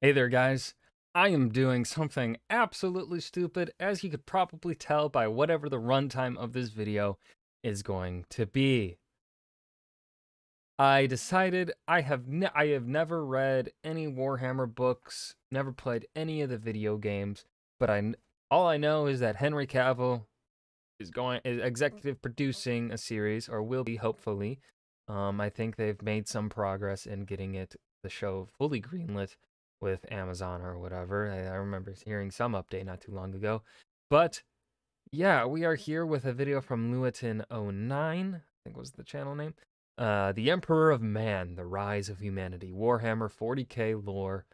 Hey there, guys. I am doing something absolutely stupid, as you could probably tell by whatever the runtime of this video is going to be. I decided I have I have never read any Warhammer books, never played any of the video games, but I all I know is that Henry Cavill is going is executive producing a series or will be hopefully. Um, I think they've made some progress in getting it the show fully greenlit with Amazon or whatever. I, I remember hearing some update not too long ago. But yeah, we are here with a video from Luetin09, I think was the channel name. Uh, the Emperor of Man, The Rise of Humanity, Warhammer 40k lore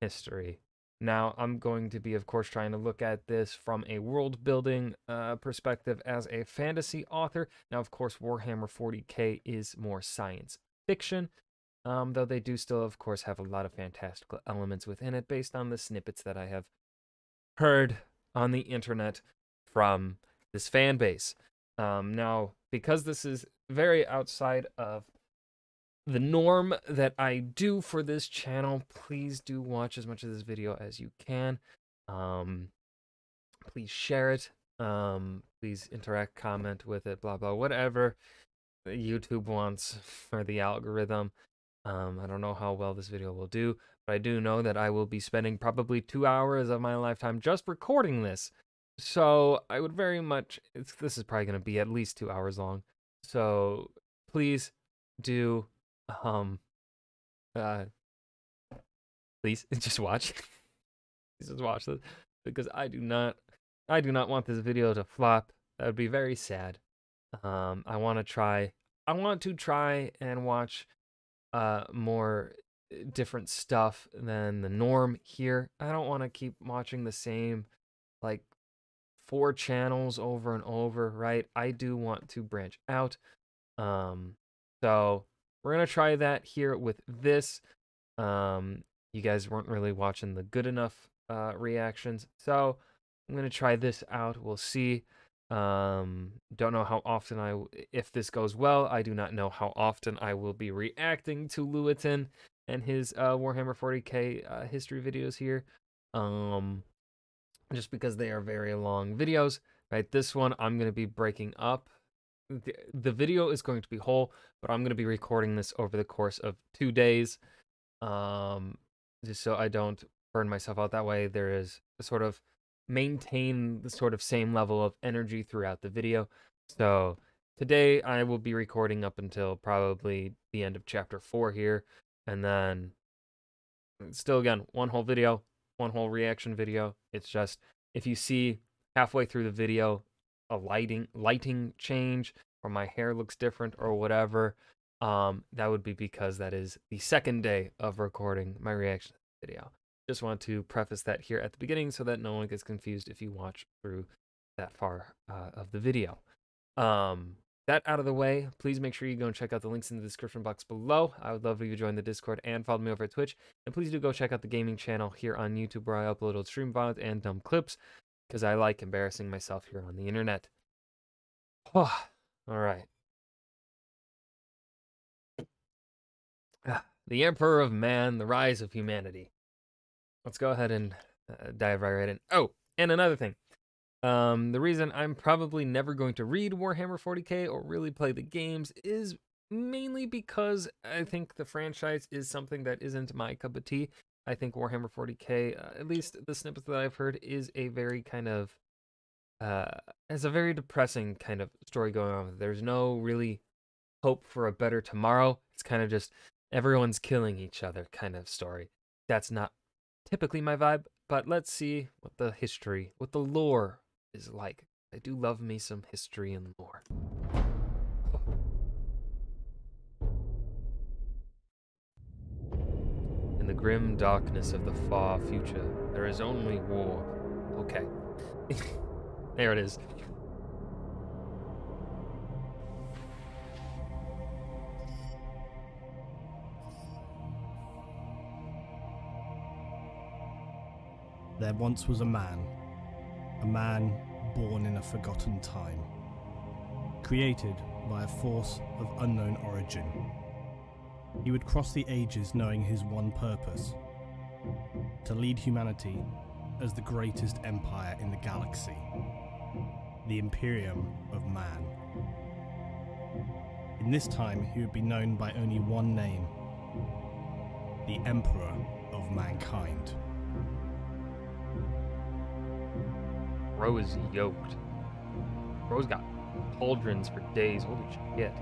history. Now, I'm going to be, of course, trying to look at this from a world building uh, perspective as a fantasy author. Now, of course, Warhammer 40k is more science fiction, um, though they do still, of course, have a lot of fantastical elements within it based on the snippets that I have heard on the internet from this fan base. Um, now, because this is very outside of the norm that I do for this channel, please do watch as much of this video as you can. Um, please share it. Um, please interact, comment with it, blah, blah, whatever YouTube wants for the algorithm. Um, I don't know how well this video will do, but I do know that I will be spending probably two hours of my lifetime just recording this. So I would very much, this is probably going to be at least two hours long. So please do, um, uh, please just watch. please just watch this because I do not, I do not want this video to flop. That would be very sad. Um, I want to try, I want to try and watch uh more uh, different stuff than the norm here. I don't want to keep watching the same like four channels over and over, right? I do want to branch out. Um so we're going to try that here with this. Um you guys weren't really watching the good enough uh reactions. So I'm going to try this out. We'll see. Um, don't know how often I, if this goes well, I do not know how often I will be reacting to Luetin and his uh, Warhammer 40k uh, history videos here. Um, just because they are very long videos, right? This one I'm going to be breaking up. The, the video is going to be whole, but I'm going to be recording this over the course of two days. Um, just so I don't burn myself out that way. There is a sort of maintain the sort of same level of energy throughout the video. So today I will be recording up until probably the end of chapter 4 here. And then still again, one whole video, one whole reaction video. It's just if you see halfway through the video a lighting lighting change or my hair looks different or whatever, um, that would be because that is the second day of recording my reaction video. Just want to preface that here at the beginning so that no one gets confused if you watch through that far uh, of the video. Um, that out of the way, please make sure you go and check out the links in the description box below. I would love if you to join the Discord and follow me over at Twitch. And please do go check out the gaming channel here on YouTube where I upload old stream VODs and dumb clips because I like embarrassing myself here on the internet. Oh, all right. The Emperor of Man, The Rise of Humanity let's go ahead and uh, dive right, in. Oh, and another thing. Um, the reason I'm probably never going to read Warhammer 40k or really play the games is mainly because I think the franchise is something that isn't my cup of tea. I think Warhammer 40k, uh, at least the snippets that I've heard, is a very kind of uh, has a very depressing kind of story going on. There's no really hope for a better tomorrow. It's kind of just everyone's killing each other kind of story. That's not typically my vibe, but let's see what the history, what the lore is like. I do love me some history and lore. In the grim darkness of the far future, there is only war. Okay. there it is. There once was a man, a man born in a forgotten time, created by a force of unknown origin. He would cross the ages knowing his one purpose to lead humanity as the greatest empire in the galaxy the Imperium of Man. In this time, he would be known by only one name the Emperor of Mankind. Is yoked. Bro's got pauldrons for days. Holy shit.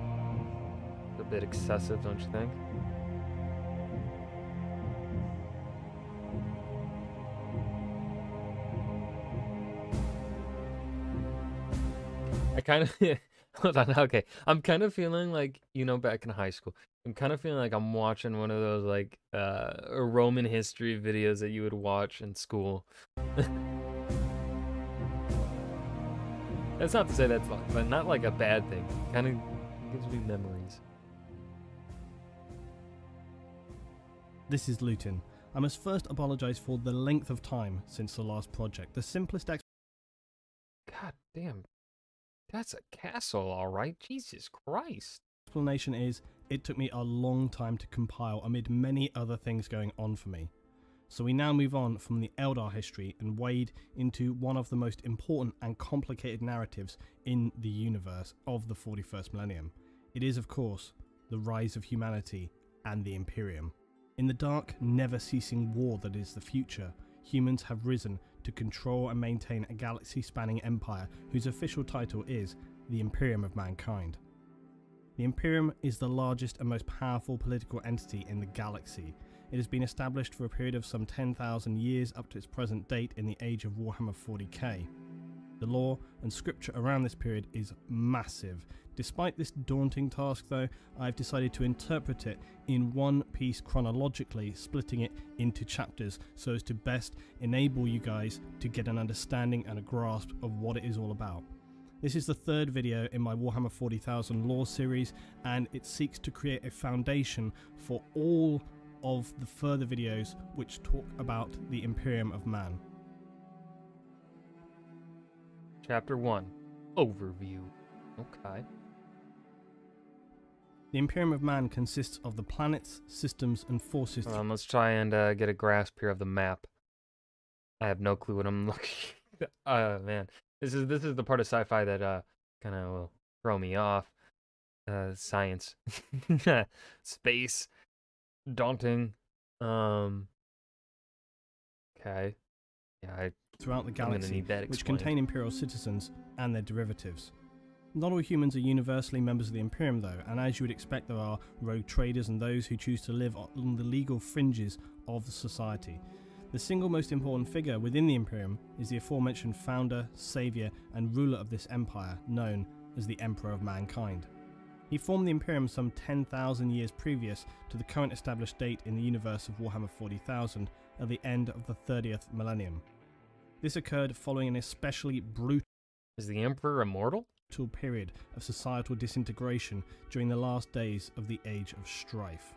A bit excessive, don't you think? I kind of hold on. Okay, I'm kind of feeling like you know back in high school. I'm kind of feeling like I'm watching one of those like uh Roman history videos that you would watch in school. That's not to say that's like, but not like a bad thing. Kind of gives me memories. This is Luetin. I must first apologise for the length of time since the last project. The simplest ex- God damn, that's a castle, all right. Jesus Christ. explanation is it took me a long time to compile amid many other things going on for me. So we now move on from the Eldar history and wade into one of the most important and complicated narratives in the universe of the 41st millennium. It is, of course, the rise of humanity and the Imperium. In the dark, never ceasing war that is the future, humans have risen to control and maintain a galaxy spanning empire whose official title is the Imperium of Mankind. The Imperium is the largest and most powerful political entity in the galaxy. It has been established for a period of some 10,000 years up to its present date in the age of Warhammer 40k. The lore and scripture around this period is massive. Despite this daunting task, though, I've decided to interpret it in one piece chronologically, splitting it into chapters so as to best enable you guys to get an understanding and a grasp of what it is all about. This is the third video in my Warhammer 40,000 lore series, and it seeks to create a foundation for all of the further videos which talk about the Imperium of Man. Chapter 1 Overview. Okay. The Imperium of Man consists of the planets, systems, and forces. On, let's try and uh, get a grasp here of the map. I have no clue what I'm looking. uh man, this is this is the part of sci-fi that uh kind of will throw me off. Uh, science, space, daunting. Um. Okay. Yeah, I, throughout the galaxy, which contain Imperial citizens and their derivatives. Not all humans are universally members of the Imperium, though, and as you would expect, there are rogue traders and those who choose to live on the legal fringes of the society. The single most important figure within the Imperium is the aforementioned founder, saviour, and ruler of this empire, known as the Emperor of Mankind. He formed the Imperium some 10,000 years previous to the current established date in the universe of Warhammer 40,000 at the end of the 30th millennium. This occurred following an especially brutal is the Emperor immortal? period of societal disintegration during the last days of the Age of Strife.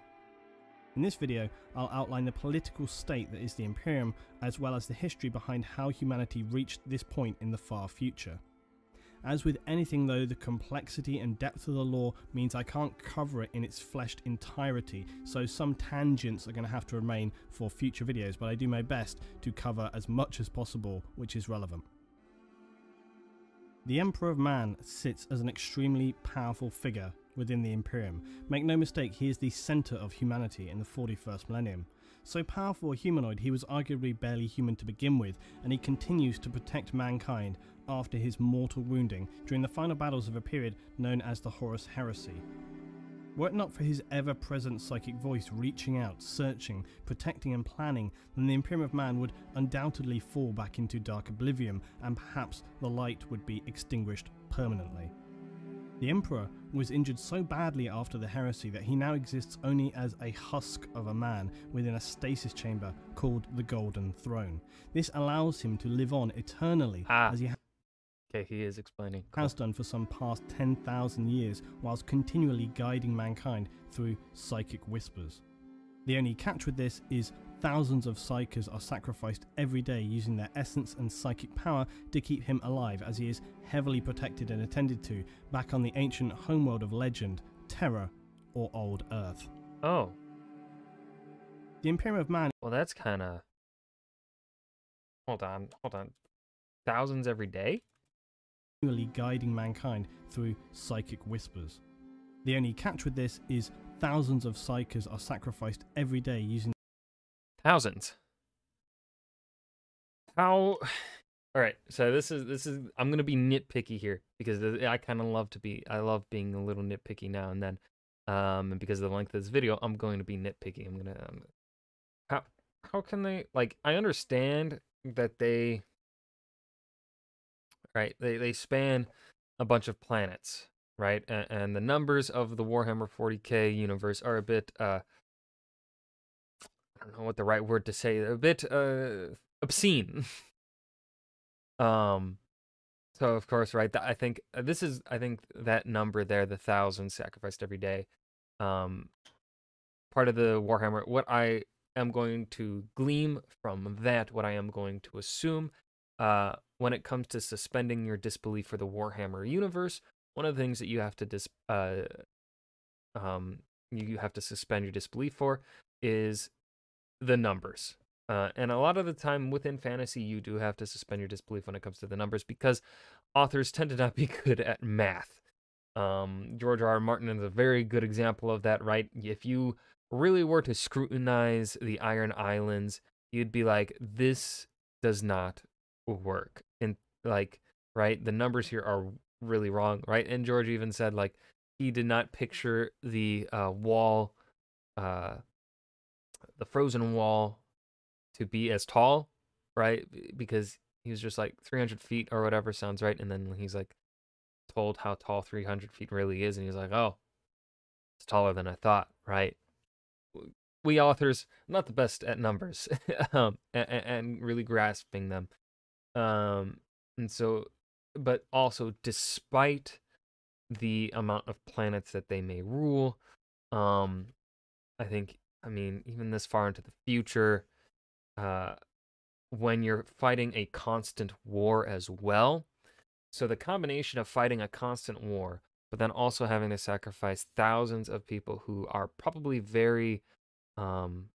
In this video, I'll outline the political state that is the Imperium, as well as the history behind how humanity reached this point in the far future. As with anything though, the complexity and depth of the lore means I can't cover it in its fleshed entirety, so some tangents are going to have to remain for future videos, but I do my best to cover as much as possible which is relevant. The Emperor of Man sits as an extremely powerful figure within the Imperium. Make no mistake, he is the centre of humanity in the 41st millennium. So powerful a humanoid, he was arguably barely human to begin with, and he continues to protect mankind after his mortal wounding during the final battles of a period known as the Horus Heresy. Were it not for his ever present psychic voice reaching out, searching, protecting, and planning, then the Imperium of Man would undoubtedly fall back into dark oblivion, and perhaps the light would be extinguished permanently. The Emperor was injured so badly after the heresy that he now exists only as a husk of a man within a stasis chamber called the Golden Throne. This allows him to live on eternally Ah. as he Okay, he is explaining. Cool. has done for some past 10,000 years, whilst continually guiding mankind through psychic whispers. The only catch with this is thousands of psykers are sacrificed every day using their essence and psychic power to keep him alive, as he is heavily protected and attended to back on the ancient homeworld of legend, Terra, or Old Earth. Oh, The Imperium of Man well, that's kind of hold on, hold on. Thousands every day? continually guiding mankind through psychic whispers. The only catch with this is thousands of psykers are sacrificed every day using Thousands. How All right. So this is this is I'm to be nitpicky here because I kind of love to be I love being a little nitpicky now and then. Um and because of the length of this video, I'm going to be nitpicky. I'm to um, How how can they like I understand that they right? They they span a bunch of planets, right? And, and the numbers of the Warhammer 40k universe are a bit uh I don't know what the right word to say, a bit uh obscene. um so of course, right, I think uh, this is I think that number there, the thousand sacrificed every day. Um part of the Warhammer what I am going to glean from that, what I am going to assume uh, when it comes to suspending your disbelief for the Warhammer universe, one of the things that you have to dis uh, um, you have to suspend your disbelief for is the numbers. Uh, and a lot of the time within fantasy, you do have to suspend your disbelief when it comes to the numbers because authors tend to not be good at math. Um, George R. R. Martin is a very good example of that, right? If you really were to scrutinize the Iron Islands, you'd be like, this does not work. And like, right, the numbers here are really wrong, right? And George even said like he did not picture the uh, wall, uh, the frozen wall, to be as tall, right? Because he was just like 300 feet or whatever sounds right, and then he's like told how tall 300 feet really is, and he's like, oh, it's taller than I thought, right? We authors not the best at numbers, um, and, and really grasping them. Um, and so, but also, despite the amount of planets that they may rule, um, I think, I mean, even this far into the future, uh, when you're fighting a constant war as well, so the combination of fighting a constant war, but then also having to sacrifice thousands of people who are probably very um,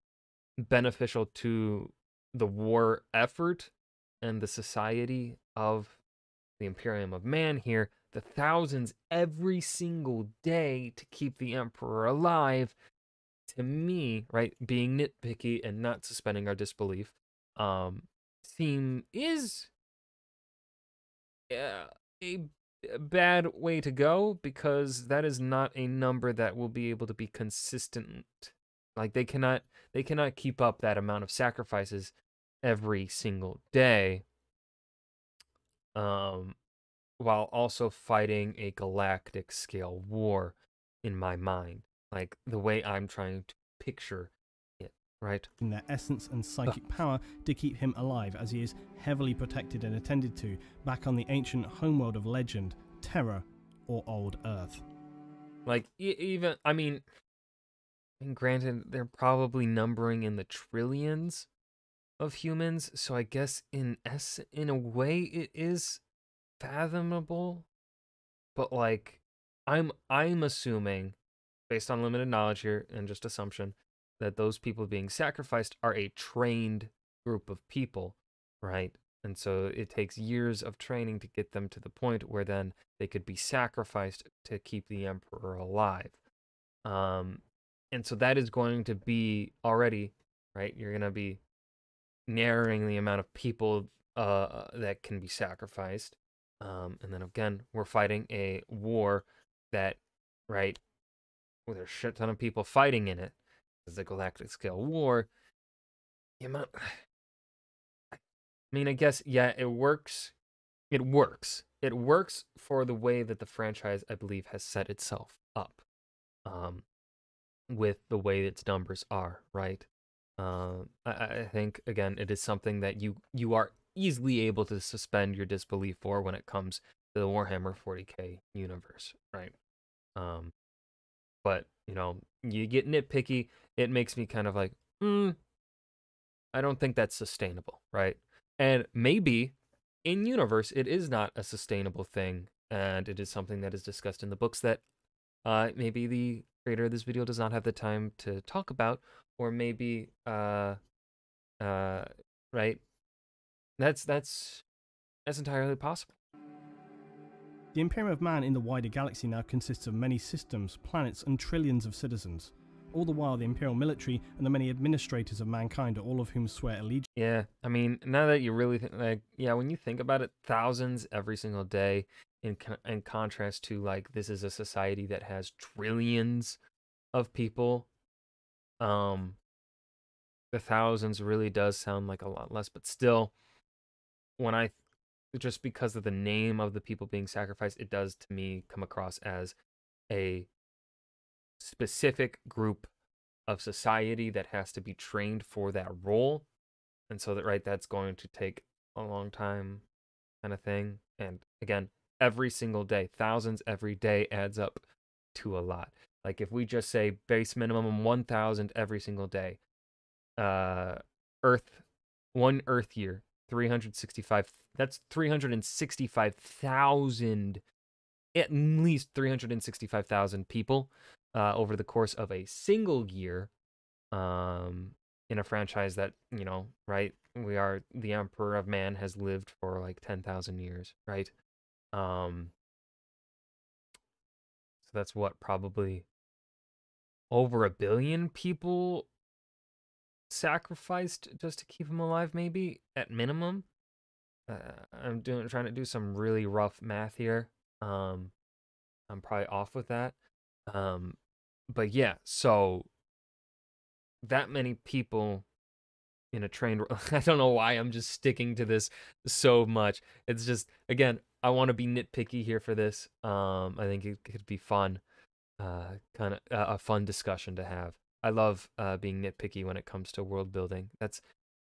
beneficial to the war effort and the society of the Imperium of Man here, the thousands every single day to keep the Emperor alive, to me, right, being nitpicky and not suspending our disbelief, um, seem is a bad way to go because that is not a number that will be able to be consistent. Like they cannot they cannot keep up that amount of sacrifices every single day um, while also fighting a galactic scale war in my mind like the way i'm trying to picture it right? In their essence and psychic power to keep him alive as he is heavily protected and attended to back on the ancient homeworld of legend terra or old earth. Like e- even i mean and granted they're probably numbering in the trillions of humans, so I guess in s in a way it is fathomable, but like I'm I'm assuming based on limited knowledge here and just assumption that those people being sacrificed are a trained group of people, right? And so it takes years of training to get them to the point where then they could be sacrificed to keep the emperor alive. Um, and so that is going to be already, right? You're going to be narrowing the amount of people uh, that can be sacrificed. Um, and then again, we're fighting a war that, right, with a shit ton of people fighting in it. It's a galactic scale war. The. I mean, I guess, yeah, it works. It works. It works for the way that the franchise, I believe, has set itself up. Um, with the way its numbers are, right? Uh, I, I think again, it is something that you you are easily able to suspend your disbelief for when it comes to the Warhammer 40k universe, right? Um, but you know, you get nitpicky. It makes me kind of like, hmm, I don't think that's sustainable, right? And maybe in universe, it is not a sustainable thing, and it is something that is discussed in the books that uh, maybe the creator of this video does not have the time to talk about, or maybe uh uh right that's that's that's entirely possible. The Imperium of Man in the wider galaxy now consists of many systems, planets, and trillions of citizens. All the while, the Imperial military and the many administrators of mankind, all of whom swear allegiance. Yeah, I mean, now that you really think, like, yeah, when you think about it, thousands every single day, in in contrast to like this is a society that has trillions of people. Um, the thousands really does sound like a lot less, but still, when I just because of the name of the people being sacrificed, it does to me come across as a specific group of society that has to be trained for that role. And so that right, that's going to take a long time kind of thing. And again, every single day, thousands every day adds up to a lot. Like if we just say base minimum 1000 every single day, uh earth one earth year 365 that's 365,000 at least 365,000 people uh, over the course of a single year um, in a franchise that, you know, right? We are the Emperor of Man has lived for like 10,000 years, right? Um, so that's what probably over a billion people sacrificed just to keep him alive, maybe at minimum. Uh, I'm doing trying to do some really rough math here. Um, I'm probably off with that. Um, but yeah, so that many people in a train I don't know why I'm just sticking to this so much. It's just again, I want to be nitpicky here for this. Um I think it could be fun. Uh kind of uh, a fun discussion to have. I love uh being nitpicky when it comes to world building. That's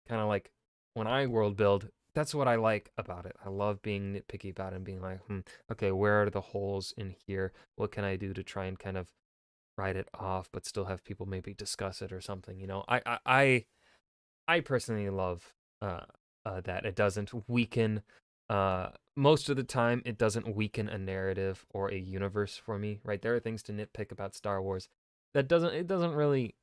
kind of like when I world build, that's what I like about it. I love being nitpicky about it and being like, hmm, okay, where are the holes in here? What can I do to try and kind of write it off, but still have people maybe discuss it or something? You know, I I I, I personally love uh, uh, that it doesn't weaken. Uh, most of the time, it doesn't weaken a narrative or a universe for me. Right? There are things to nitpick about Star Wars that doesn't it doesn't really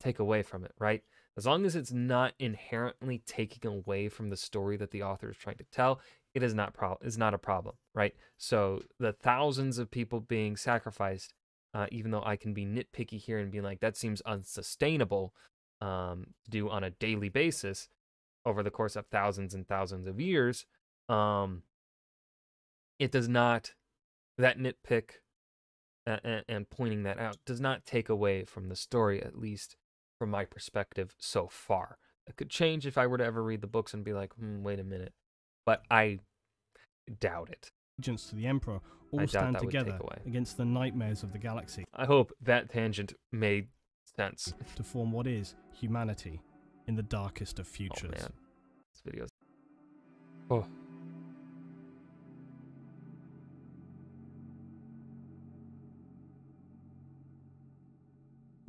take away from it. Right? As long as it's not inherently taking away from the story that the author is trying to tell, it is not pro- is not a problem, right? So the thousands of people being sacrificed, uh, even though I can be nitpicky here and be like that seems unsustainable um, to do on a daily basis over the course of thousands and thousands of years, um, it does not that nitpick and, and pointing that out does not take away from the story, at least from my perspective so far. It could change if I were to ever read the books and be like, hmm, wait a minute. But I doubt it. Allegiance to the Emperor all stand together against the nightmares of the galaxy. I hope that tangent made sense. to form what is humanity in the darkest of futures. Oh man, this video's. Oh.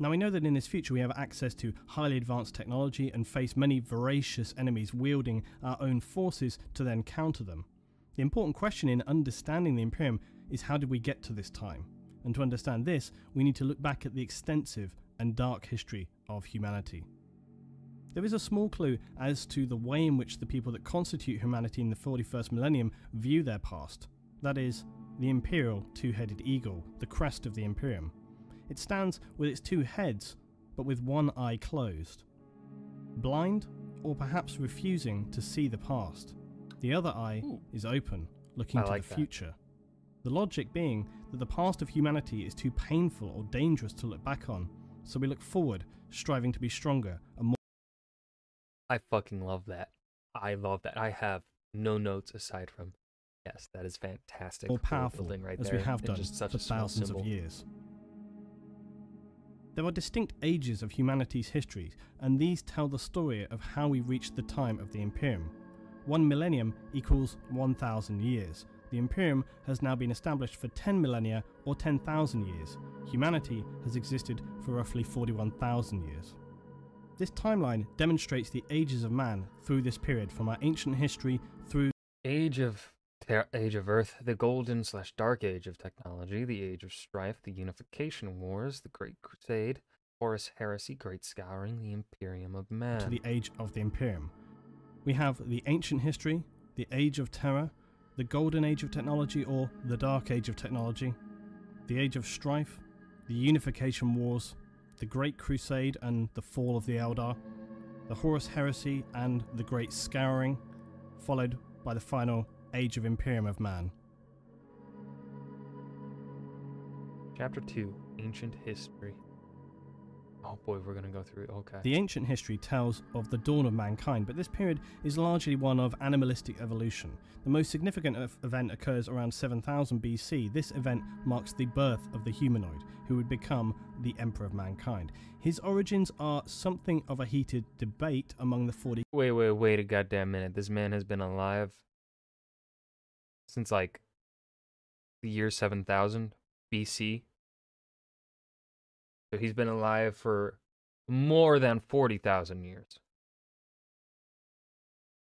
Now we know that in this future we have access to highly advanced technology and face many voracious enemies wielding our own forces to then counter them. The important question in understanding the Imperium is how did we get to this time? And to understand this, we need to look back at the extensive and dark history of humanity. There is a small clue as to the way in which the people that constitute humanity in the 41st millennium view their past. That is, the imperial two headed eagle, the crest of the Imperium. It stands with its two heads, but with one eye closed. Blind, or perhaps refusing to see the past. The other eye Ooh. is open, looking I to like the that. future. The logic being that the past of humanity is too painful or dangerous to look back on, so we look forward, striving to be stronger and more. I fucking love that. I love that. I have no notes aside from, yes, that is fantastic. more powerful building right as there. we have done just such for a thousands symbol. of years. There are distinct ages of humanity's history, and these tell the story of how we reached the time of the Imperium. One millennium equals 1,000 years. The Imperium has now been established for 10 millennia or 10,000 years. Humanity has existed for roughly 41,000 years. This timeline demonstrates the ages of man through this period from our ancient history through Age of ter- Age of Earth, the golden slash dark age of technology, the age of strife, the unification wars, the Great Crusade, Horus Heresy, Great Scouring, the Imperium of Man. to the age of the Imperium. We have the ancient history, the age of Terra, the golden age of technology or the dark age of technology, the age of strife, the unification wars, the Great Crusade and the fall of the Eldar, the Horus Heresy and the Great Scouring, followed by the final Age of Imperium of Man. Chapter 2 Ancient History. Oh boy, we're going to go through. Okay. The ancient history tells of the dawn of mankind, but this period is largely one of animalistic evolution. The most significant event occurs around 7000 BC. This event marks the birth of the humanoid, who would become the emperor of mankind. His origins are something of a heated debate among the 40 Wait, wait, wait a goddamn minute. This man has been alive since like the year 7000 BC. So he's been alive for more than 40,000 years.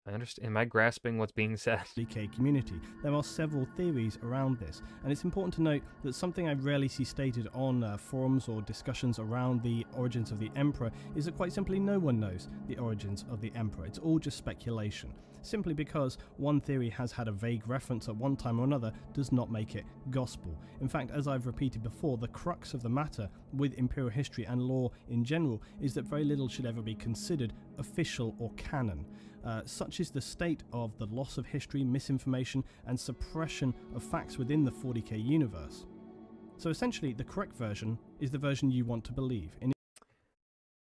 I understand. Am I grasping what's being said? 40k community. There are several theories around this, and it's important to note that something I rarely see stated on uh, forums or discussions around the origins of the Emperor is that quite simply no one knows the origins of the Emperor. It's all just speculation. Simply because one theory has had a vague reference at one time or another does not make it gospel. In fact, as I've repeated before, the crux of the matter with imperial history and lore in general is that very little should ever be considered official or canon. Uh, such is the state of the loss of history, misinformation, and suppression of facts within the 40k universe. So essentially, the correct version is the version you want to believe. In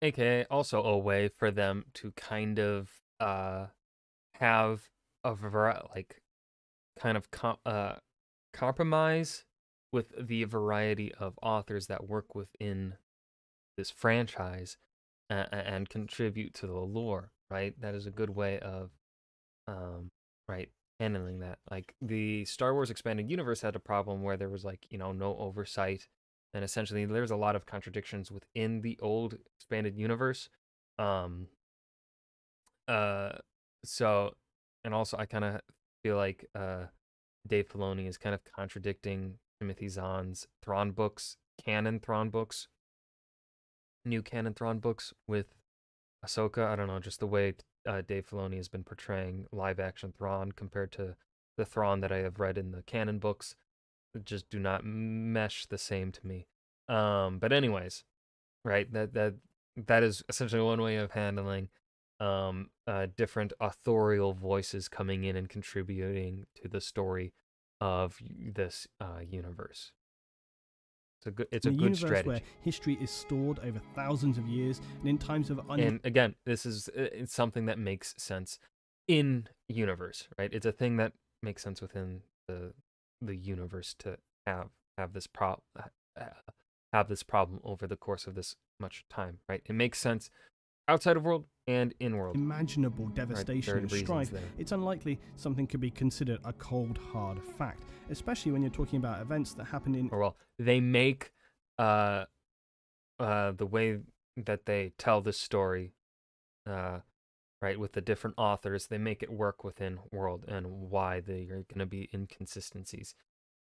aka also a way for them to kind of uh have a vari- like kind of com- uh compromise with the variety of authors that work within this franchise and, and contribute to the lore right? That is a good way of um right handling that. Like the star wars expanded universe had a problem where there was like you know no oversight and essentially there's a lot of contradictions within the old expanded universe um uh so and also i kind of feel like uh dave filoni is kind of contradicting timothy zahn's thrawn books canon thrawn books. New canon thrawn books with ahsoka. I don't know just the way uh, dave filoni has been portraying live action thrawn compared to the thrawn that i have read in the canon books just do not mesh the same to me. Um but anyways right that that that is essentially one way of handling um uh different authorial voices coming in and contributing to the story of this uh universe. It's a good it's a a good universe strategy. where history is stored over thousands of years, and in times of un- and again this is uh, it's something that makes sense in universe right? It's a thing that makes sense within the the universe to have have this problem have this problem over the course of this much time right? It makes sense outside of world and in world imaginable devastation are and strife, there. it's unlikely something could be considered a cold, hard fact, especially when you're talking about events that happened in or well they make uh uh the way that they tell this story uh right with the different authors they make it work within world and why they are going to be inconsistencies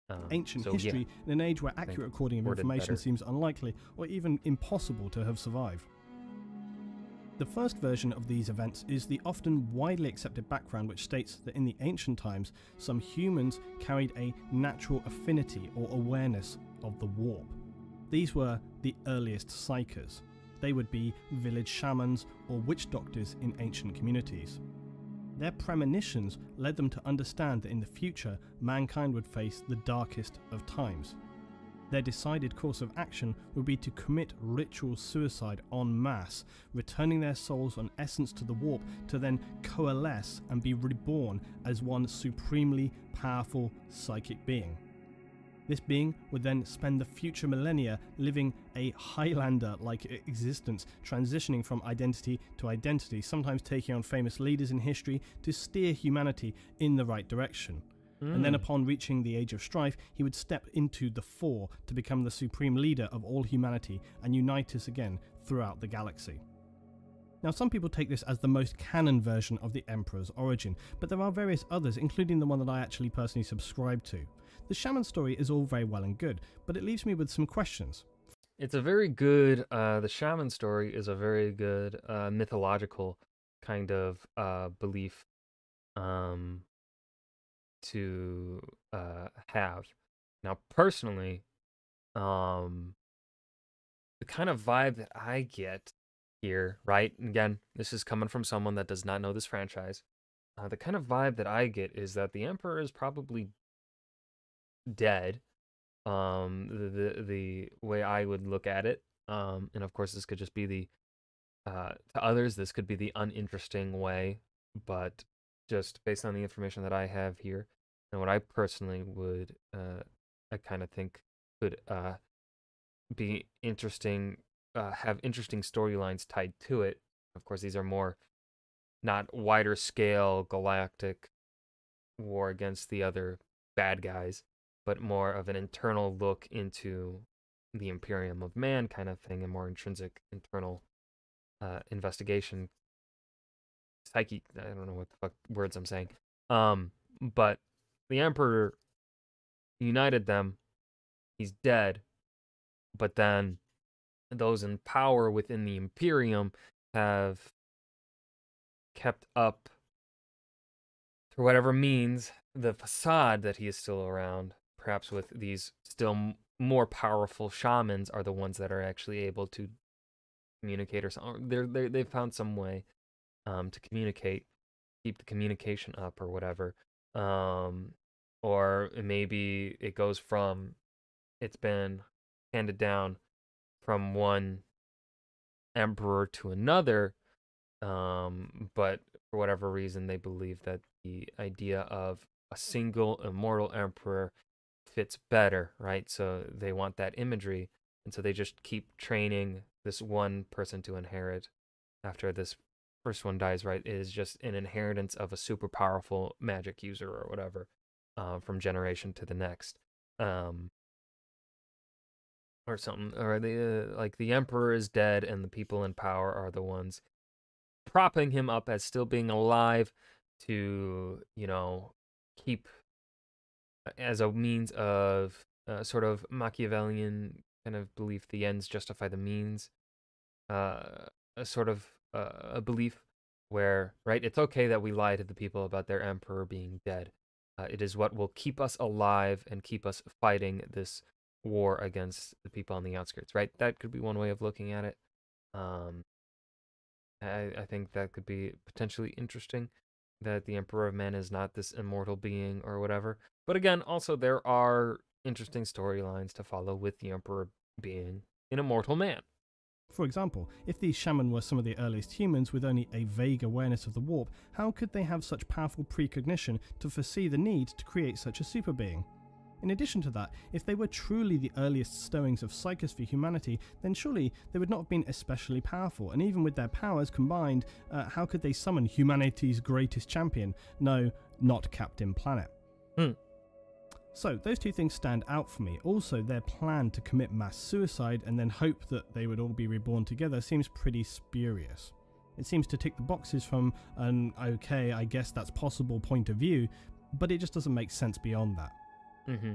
um, ancient so, yeah. history in an age where accurate recording of information seems unlikely or even impossible to have survived. The first version of these events is the often widely accepted background, which states that in the ancient times, some humans carried a natural affinity or awareness of the warp. These were the earliest psykers. They would be village shamans or witch doctors in ancient communities. Their premonitions led them to understand that in the future, mankind would face the darkest of times. Their decided course of action would be to commit ritual suicide en masse, returning their souls and essence to the warp to then coalesce and be reborn as one supremely powerful psychic being. This being would then spend the future millennia living a Highlander like existence, transitioning from identity to identity, sometimes taking on famous leaders in history to steer humanity in the right direction. And then, Mm. upon reaching the age of strife, he would step into the fore to become the supreme leader of all humanity and unite us again throughout the galaxy. Now, some people take this as the most canon version of the Emperor's origin, but there are various others, including the one that I actually personally subscribe to. The shaman story is all very well and good, but it leaves me with some questions. It's a very good. Uh, the shaman story is a very good uh, mythological kind of uh, belief um, to uh, have. Now, personally, um, the kind of vibe that I get here, right? And again, this is coming from someone that does not know this franchise. Uh, the kind of vibe that I get is that the Emperor is probably dead. Um, the, the the way I would look at it, um, and of course, this could just be the uh, to others, this could be the uninteresting way, but just based on the information that I have here and what I personally would, uh, I kind of think could uh, be interesting, uh, have interesting storylines tied to it. Of course, these are more not wider scale galactic war against the other bad guys, but more of an internal look into the Imperium of Man kind of thing, a more intrinsic internal uh, investigation i don't know what the fuck words i'm saying. Um but the emperor united them. He's dead. But then those in power within the imperium have kept up through whatever means the facade that he is still around. Perhaps with these still more powerful shamans are the ones that are actually able to communicate or something. They're, they they found some way um, to communicate, keep the communication up or whatever. Um, or maybe it goes from it's been handed down from one emperor to another um, but for whatever reason they believe that the idea of a single immortal emperor fits better right so they want that imagery and so they just keep training this one person to inherit after this first one dies, right, is just an inheritance of a super powerful magic user or whatever uh, from generation to the next. Um, or something, or the uh, like the emperor is dead and the people in power are the ones propping him up as still being alive to you know keep as a means of uh, sort of Machiavellian kind of belief the ends justify the means uh, a sort of uh, a belief where right it's okay that we lie to the people about their emperor being dead. Uh, it is what will keep us alive and keep us fighting this war against the people on the outskirts right? That could be one way of looking at it. Um, I, I think that could be potentially interesting that the emperor of men is not this immortal being or whatever. But again also there are interesting storylines to follow with the emperor being an immortal man for example, if these shaman were some of the earliest humans with only a vague awareness of the warp, how could they have such powerful precognition to foresee the need to create such a super being? In addition to that, if they were truly the earliest stowings of psykers for humanity, then surely they would not have been especially powerful, and even with their powers combined, uh, how could they summon humanity's greatest champion? No, not Captain Planet. Hmm. So, those two things stand out for me. Also, their plan to commit mass suicide and then hope that they would all be reborn together seems pretty spurious. It seems to tick the boxes from an okay, I guess that's possible point of view, but it just doesn't make sense beyond that. Mm-hmm.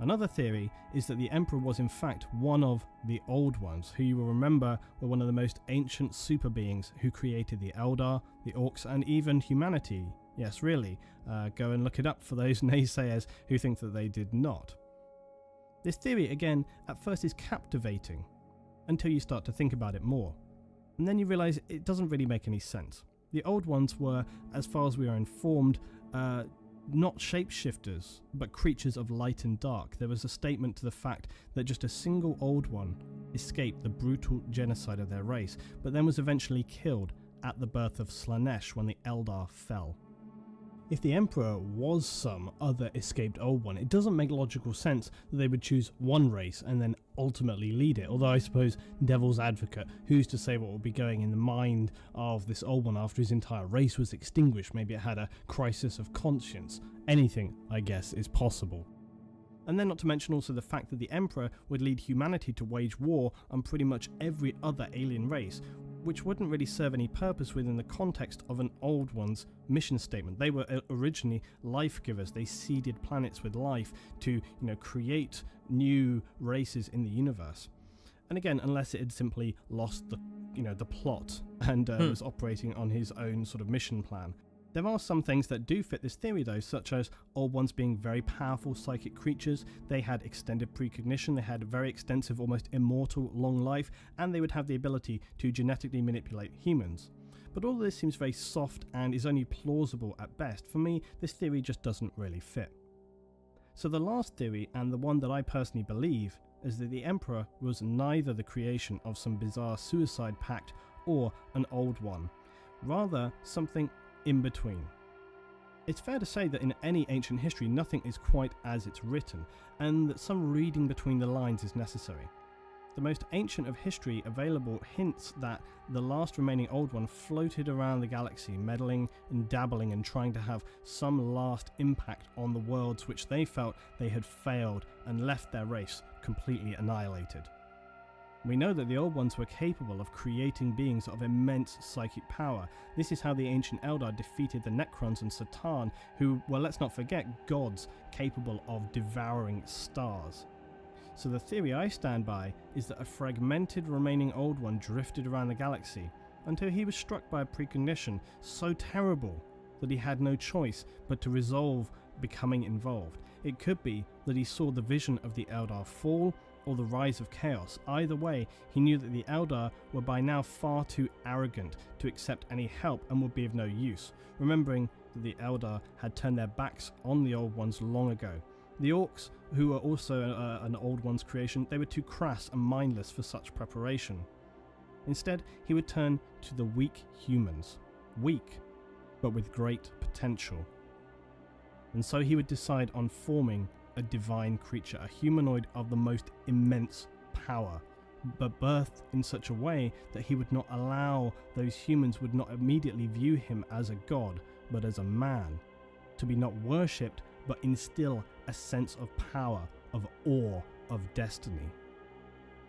Another theory is that the Emperor was in fact one of the Old Ones, who you will remember were one of the most ancient super beings who created the Eldar, the Orks, and even humanity Yes, really. Uh, go and look it up for those naysayers who think that they did not. This theory, again, at first is captivating until you start to think about it more. And then you realise it doesn't really make any sense. The old ones were, as far as we are informed, uh, not shapeshifters, but creatures of light and dark. There was a statement to the fact that just a single old one escaped the brutal genocide of their race, but then was eventually killed at the birth of Slaanesh when the Eldar fell. If the Emperor was some other escaped old one, it doesn't make logical sense that they would choose one race and then ultimately lead it. Although I suppose, devil's advocate, who's to say what would be going in the mind of this old one after his entire race was extinguished? Maybe it had a crisis of conscience. Anything, I guess, is possible. And then, not to mention also the fact that the Emperor would lead humanity to wage war on pretty much every other alien race, which wouldn't really serve any purpose within the context of an old one's mission statement. They were uh, originally life givers. They seeded planets with life to, you know, create new races in the universe. And again, unless it had simply lost the, you know, the plot and uh, Hmm. was operating on his own sort of mission plan. There are some things that do fit this theory, though, such as old ones being very powerful psychic creatures. They had extended precognition, they had a very extensive, almost immortal long life, and they would have the ability to genetically manipulate humans. But all of this seems very soft and is only plausible at best. For me, this theory just doesn't really fit. So, the last theory, and the one that I personally believe, is that the Emperor was neither the creation of some bizarre suicide pact or an old one, rather, something in between. It's fair to say that in any ancient history, nothing is quite as it's written, and that some reading between the lines is necessary. The most ancient of history available hints that the last remaining old one floated around the galaxy, meddling and dabbling and trying to have some last impact on the worlds which they felt they had failed and left their race completely annihilated. We know that the Old Ones were capable of creating beings of immense psychic power. This is how the ancient Eldar defeated the Necrons and C'tan, who were, let's not forget, gods capable of devouring stars. So the theory I stand by is that a fragmented remaining Old One drifted around the galaxy until he was struck by a precognition so terrible that he had no choice but to resolve becoming involved. It could be that he saw the vision of the Eldar fall or the rise of chaos. Either way, he knew that the Eldar were by now far too arrogant to accept any help and would be of no use, remembering that the Eldar had turned their backs on the Old Ones long ago. The Orks, who were also an Old One's creation, they were too crass and mindless for such preparation. Instead, he would turn to the weak humans. Weak, but with great potential. And so he would decide on forming a divine creature, a humanoid of the most immense power, but birthed in such a way that he would not allow those humans would not immediately view him as a god, but as a man, to be not worshipped, but instill a sense of power, of awe, of destiny.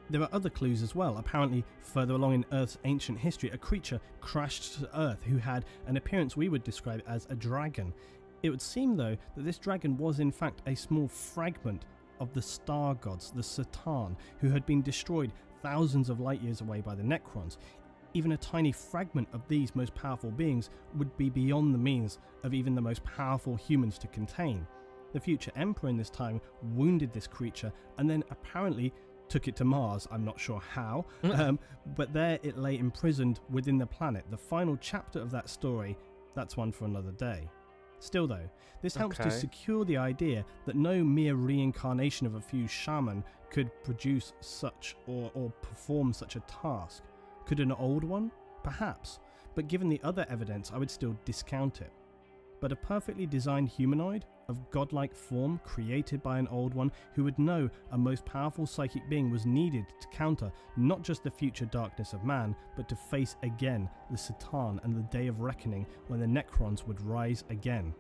There are other clues as well. Apparently, further along in Earth's ancient history, a creature crashed to Earth who had an appearance we would describe as a dragon. It would seem, though, that this dragon was in fact a small fragment of the star gods, the C'tan, who had been destroyed thousands of light years away by the Necrons. Even a tiny fragment of these most powerful beings would be beyond the means of even the most powerful humans to contain. The future Emperor in this time wounded this creature and then apparently took it to Mars. I'm not sure how, um, but there it lay imprisoned within the planet. The final chapter of that story, that's one for another day. Still, though, this helps to secure the idea that no mere reincarnation of a few shaman could produce such or, or perform such a task. Could an old one? Perhaps, but given the other evidence, I would still discount it. But a perfectly designed humanoid of godlike form created by an old one who would know a most powerful psychic being was needed to counter not just the future darkness of man, but to face again the C'tan and the day of reckoning when the Necrons would rise again.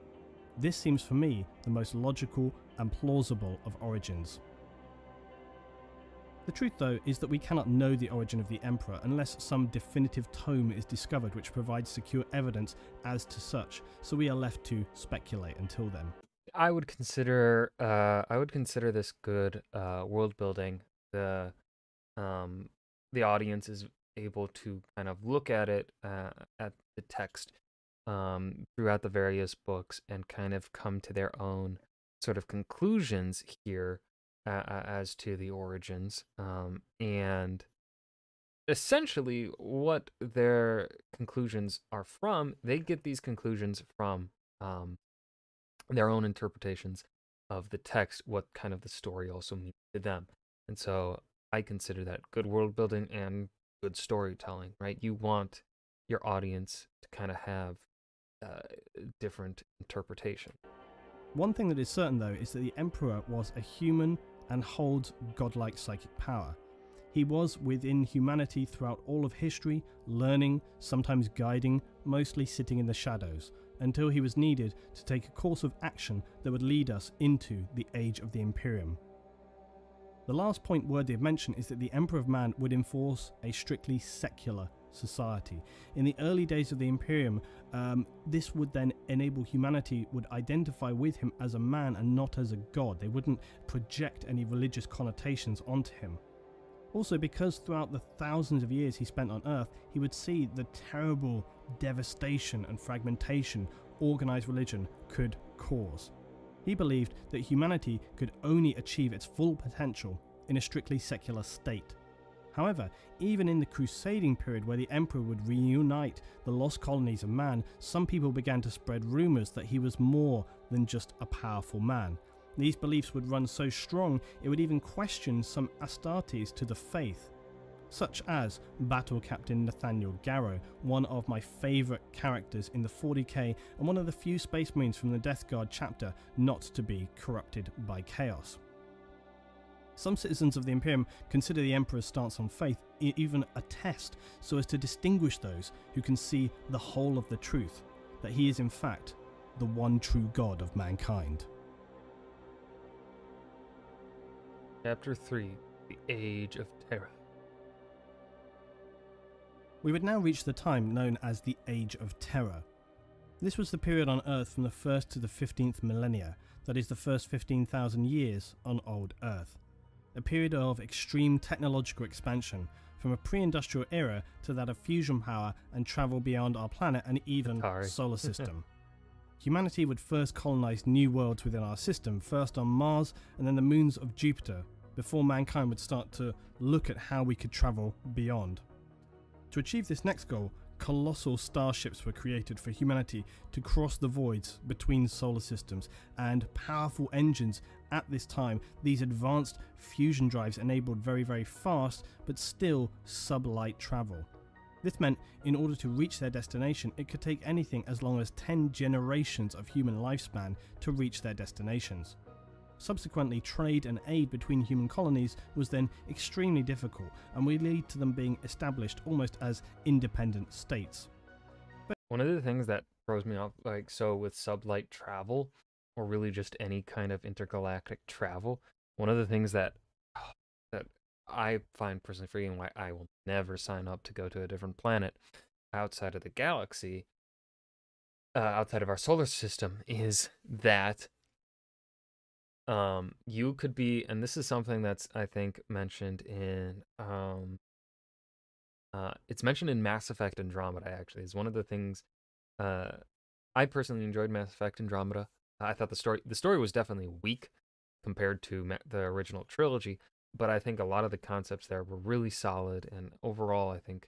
This seems for me the most logical and plausible of origins. The truth, though, is that we cannot know the origin of the Emperor unless some definitive tome is discovered which provides secure evidence as to such, so we are left to speculate until then. I would consider uh I would consider this good uh world building. The um the audience is able to kind of look at it uh, at the text um throughout the various books and kind of come to their own sort of conclusions here uh, uh, as to the origins um and essentially what their conclusions are from they get these conclusions from um their own interpretations of the text, what kind of the story also means to them. And so I consider that good world building and good storytelling, right? You want your audience to kind of have uh, different interpretation. One thing that is certain, though, is that the Emperor was a human and holds godlike psychic power. He was within humanity throughout all of history, learning, sometimes guiding, mostly sitting in the shadows, until he was needed to take a course of action that would lead us into the Age of the Imperium. The last point worthy of mention is that the Emperor of Man would enforce a strictly secular society. In the early days of the Imperium, um, this would then enable humanity would identify with him as a man and not as a god. They wouldn't project any religious connotations onto him. Also, because throughout the thousands of years he spent on Earth, he would see the terrible devastation and fragmentation organized religion could cause. He believed that humanity could only achieve its full potential in a strictly secular state. However, even in the crusading period where the emperor would reunite the lost colonies of man, some people began to spread rumours that he was more than just a powerful man. These beliefs would run so strong it would even question some Astartes to the faith, such as Battle Captain Nathaniel Garro, one of my favourite characters in the 40k and one of the few Space Marines from the Death Guard chapter not to be corrupted by chaos. Some citizens of the Imperium consider the Emperor's stance on faith even a test so as to distinguish those who can see the whole of the truth, that he is in fact the one true God of mankind. Chapter 3 The Age of Terror. We would now reach the time known as the Age of Terror. This was the period on Earth from the 1st to the 15th millennia, that is, the first 15,000 years on Old Earth a period of extreme technological expansion from a pre-industrial era to that of fusion power and travel beyond our planet and even Atari. solar system. Humanity would first colonize new worlds within our system, first on Mars and then the moons of Jupiter, before mankind would start to look at how we could travel beyond. To achieve this next goal, colossal starships were created for humanity to cross the voids between solar systems, and powerful engines at this time, these advanced fusion drives enabled very, very fast but still sublight travel. This meant in order to reach their destination, it could take anything as long as 10 generations of human lifespan to reach their destinations. Subsequently, trade and aid between human colonies was then extremely difficult and would lead to them being established almost as independent states. But One of the things that throws me off, like, so with sublight travel, or really just any kind of intergalactic travel, one of the things that that I find personally freaking why I will never sign up to go to a different planet outside of the galaxy, uh, outside of our solar system, is that um you could be and this is something that's i think mentioned in um uh it's mentioned in mass effect andromeda actually is one of the things uh i personally enjoyed mass effect andromeda. I thought the story the story was definitely weak compared to the original trilogy but i think a lot of the concepts there were really solid and overall i think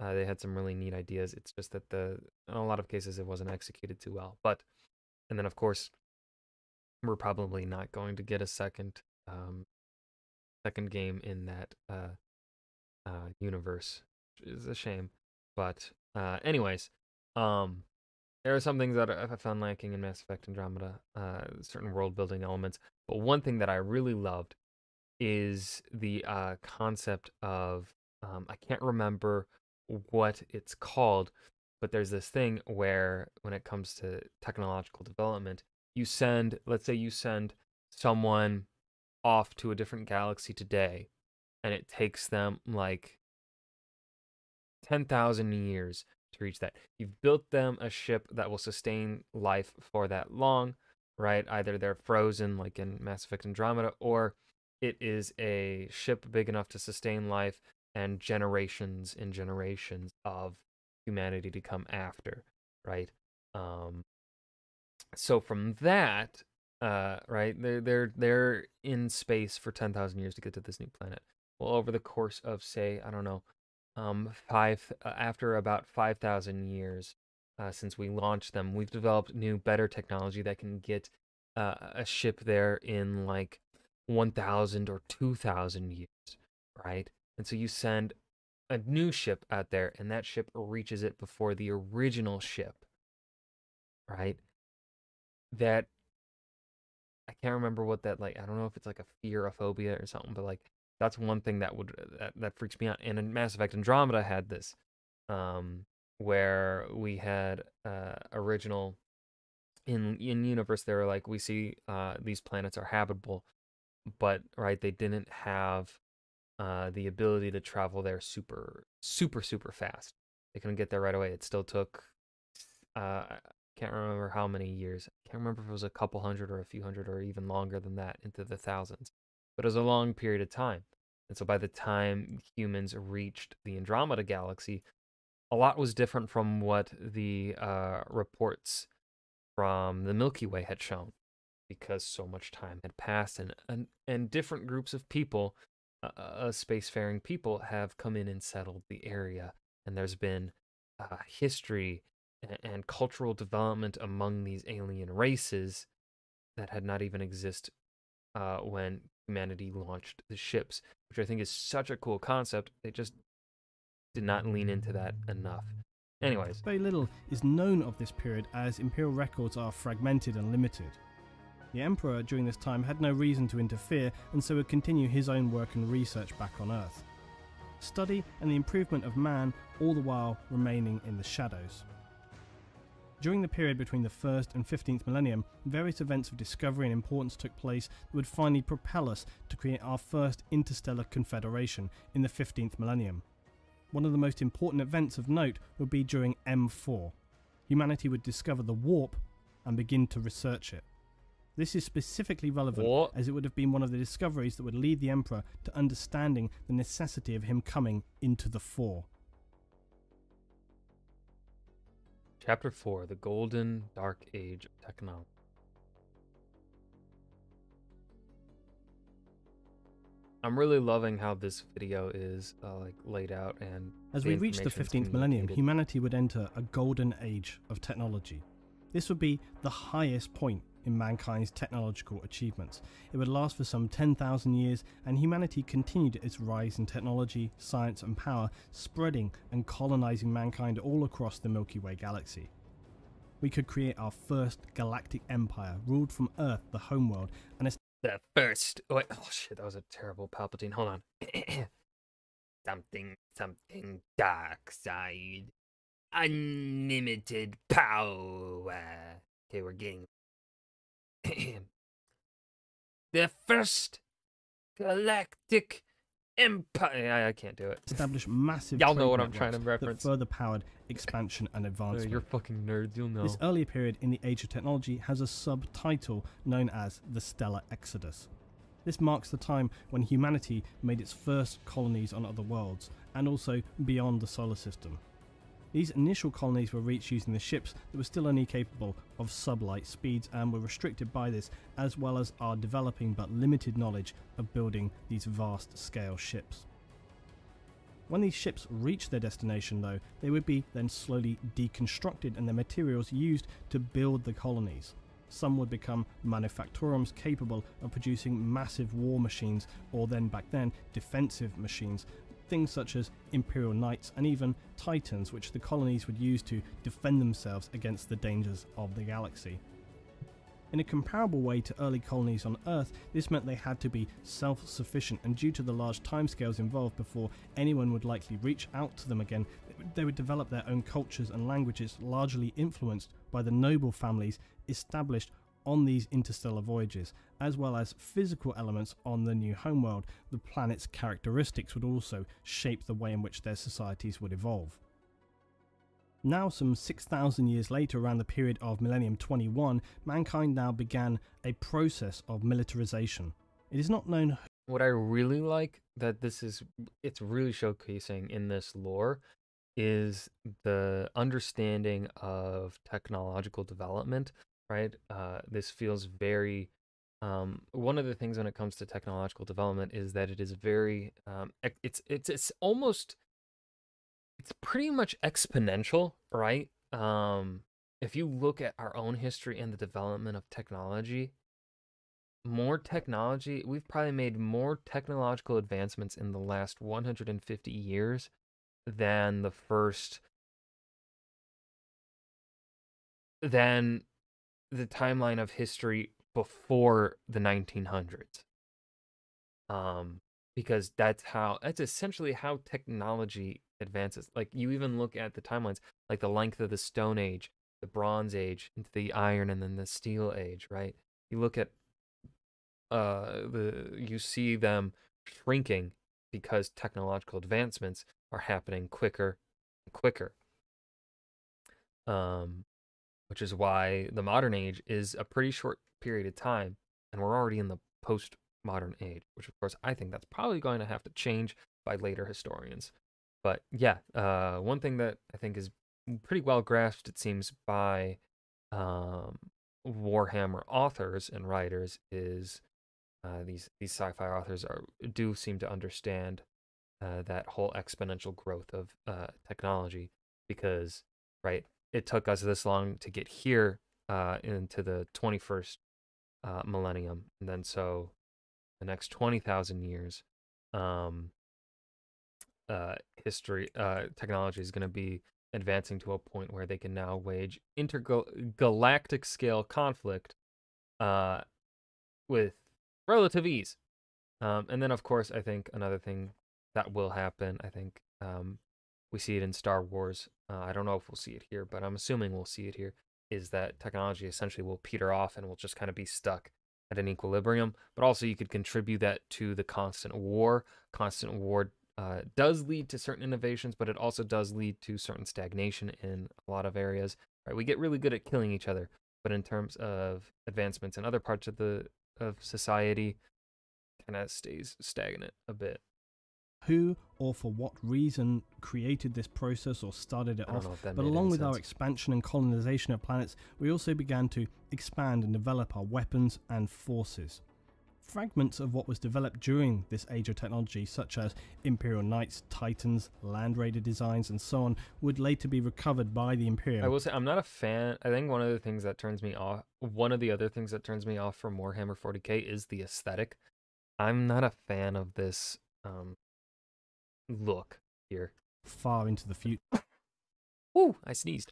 uh, they had some really neat ideas. It's just that the in a lot of cases it wasn't executed too well but and then of course we're probably not going to get a second um, second game in that uh, uh, universe, which is a shame. But uh, anyways, um, there are some things that I found lacking in Mass Effect Andromeda, uh, certain world building elements. But one thing that I really loved is the uh, concept of um, I can't remember what it's called, but there's this thing where when it comes to technological development, you send, let's say you send someone off to a different galaxy today, and it takes them like 10,000 years to reach that. You've built them a ship that will sustain life for that long, right? Either they're frozen, like in Mass Effect Andromeda, or it is a ship big enough to sustain life and generations and generations of humanity to come after, right? Um, so from that, uh, right, they're they're they're in space for ten thousand years to get to this new planet. Well, over the course of say, I don't know, um, five uh, after about five thousand years uh, since we launched them, we've developed new, better technology that can get uh, a ship there in like one thousand or two thousand years, right? And so you send a new ship out there, and that ship reaches it before the original ship, right? That I can't remember what that like. I don't know if it's like a fear, a phobia, or something, but like that's one thing that would that, that freaks me out. And in Mass Effect Andromeda had this, um, where we had uh original in in universe. They were like, we see uh these planets are habitable, but right they didn't have uh the ability to travel there super super super fast. They couldn't get there right away. It still took uh can't remember how many years. I can't remember if it was a couple hundred or a few hundred or even longer than that into the thousands. But it was a long period of time. And so by the time humans reached the Andromeda galaxy, a lot was different from what the uh, reports from the Milky Way had shown because so much time had passed and and, and different groups of people uh, uh spacefaring people have come in and settled the area and there's been uh, history and, and cultural development among these alien races that had not even exist uh, when humanity launched the ships which i think is such a cool concept they just did not lean into that enough anyways Very little is known of this period as imperial records are fragmented and limited. The Emperor during this time had no reason to interfere and so would continue his own work and research back on Earth. Study and the improvement of man, all the while remaining in the shadows. During the period between the 1st and 15th millennium, various events of discovery and importance took place that would finally propel us to create our first interstellar confederation in the 15th millennium. One of the most important events of note would be during M4. Humanity would discover the warp and begin to research it. This is specifically relevant What? as it would have been one of the discoveries that would lead the Emperor to understanding the necessity of him coming into the fore. Chapter 4 The Golden Dark Age of Technology. I'm really loving how this video is uh, like laid out and As we reach the 15th millennium, humanity would enter a golden age of technology. This would be the highest point in mankind's technological achievements. It would last for some 10,000 years, and humanity continued its rise in technology, science, and power, spreading and colonizing mankind all across the Milky Way galaxy. We could create our first galactic empire, ruled from Earth, the homeworld, and it's the first. Wait, oh shit, that was a terrible Palpatine. Hold on. something, something dark side. Unlimited power. Okay, we're getting. the first galactic empire. I, I can't do it. establish massive. Y'all know what I'm trying to reference. That further powered expansion and Uh, advancement. you're fucking nerds, you'll know. This earlier period in the age of technology has a subtitle known as the Stellar Exodus. This marks the time when humanity made its first colonies on other worlds and also beyond the solar system. These initial colonies were reached using the ships that were still only capable of sublight speeds and were restricted by this, as well as our developing but limited knowledge of building these vast scale ships. When these ships reached their destination, though, they would be then slowly deconstructed and their materials used to build the colonies. Some would become manufactorums capable of producing massive war machines, or then back then, defensive machines, things such as Imperial Knights and even Titans, which the colonies would use to defend themselves against the dangers of the galaxy. In a comparable way to early colonies on Earth, this meant they had to be self sufficient, and due to the large timescales involved before anyone would likely reach out to them again, they would develop their own cultures and languages largely influenced by the noble families established on these interstellar voyages, as well as physical elements on the new homeworld. The planet's characteristics would also shape the way in which their societies would evolve. Now, some 6,000 years later, around the period of Millennium 21, mankind now began a process of militarization. It is not known what I really like that this is it's really showcasing in this lore is the understanding of technological development, right? Uh, this feels very um, one of the things when it comes to technological development is that it is very um, it's it's it's almost it's pretty much exponential, right? Um, if you look at our own history and the development of technology, more technology, we've probably made more technological advancements in the last 150 years than the first than the timeline of history before the 1900s. Um because that's how that's essentially how technology advances. Like you even look at the timelines like the length of the stone age, the bronze age, into the iron and then the steel age, right? You look at uh the you see them shrinking because technological advancements are happening quicker and quicker um which is why the modern age is a pretty short period of time and we're already in the post modern age, which of course I think that's probably going to have to change by later historians. But yeah, uh, one thing that I think is pretty well grasped, it seems, by um, Warhammer authors and writers is uh, these these sci-fi authors are do seem to understand uh, that whole exponential growth of uh, technology because right it took us this long to get here uh, into the 21st uh, millennium and then so the next 20,000 years um, uh, history uh, technology is going to be advancing to a point where they can now wage intergalactic scale conflict uh, with relative ease. Um, and then, of course, I think another thing that will happen, I think um, we see it in Star Wars. Uh, I don't know if we'll see it here, but I'm assuming we'll see it here. Is that technology essentially will peter off and will just kind of be stuck at an equilibrium? But also, you could contribute that to the constant war. Constant war uh, does lead to certain innovations, but it also does lead to certain stagnation in a lot of areas. Right, we get really good at killing each other, but in terms of advancements in other parts of the of society, kind of stays stagnant a bit. Who or for what reason created this process or started it off? But along with sense. our expansion and colonization of planets, we also began to expand and develop our weapons and forces. Fragments of what was developed during this age of technology, such as Imperial Knights, Titans, Land Raider designs, and so on, would later be recovered by the Imperium. I will say, I'm not a fan. I think one of the things that turns me off, one of the other things that turns me off from Warhammer 40k is the aesthetic. I'm not a fan of this um, look here. Far into the future. Ooh, I sneezed.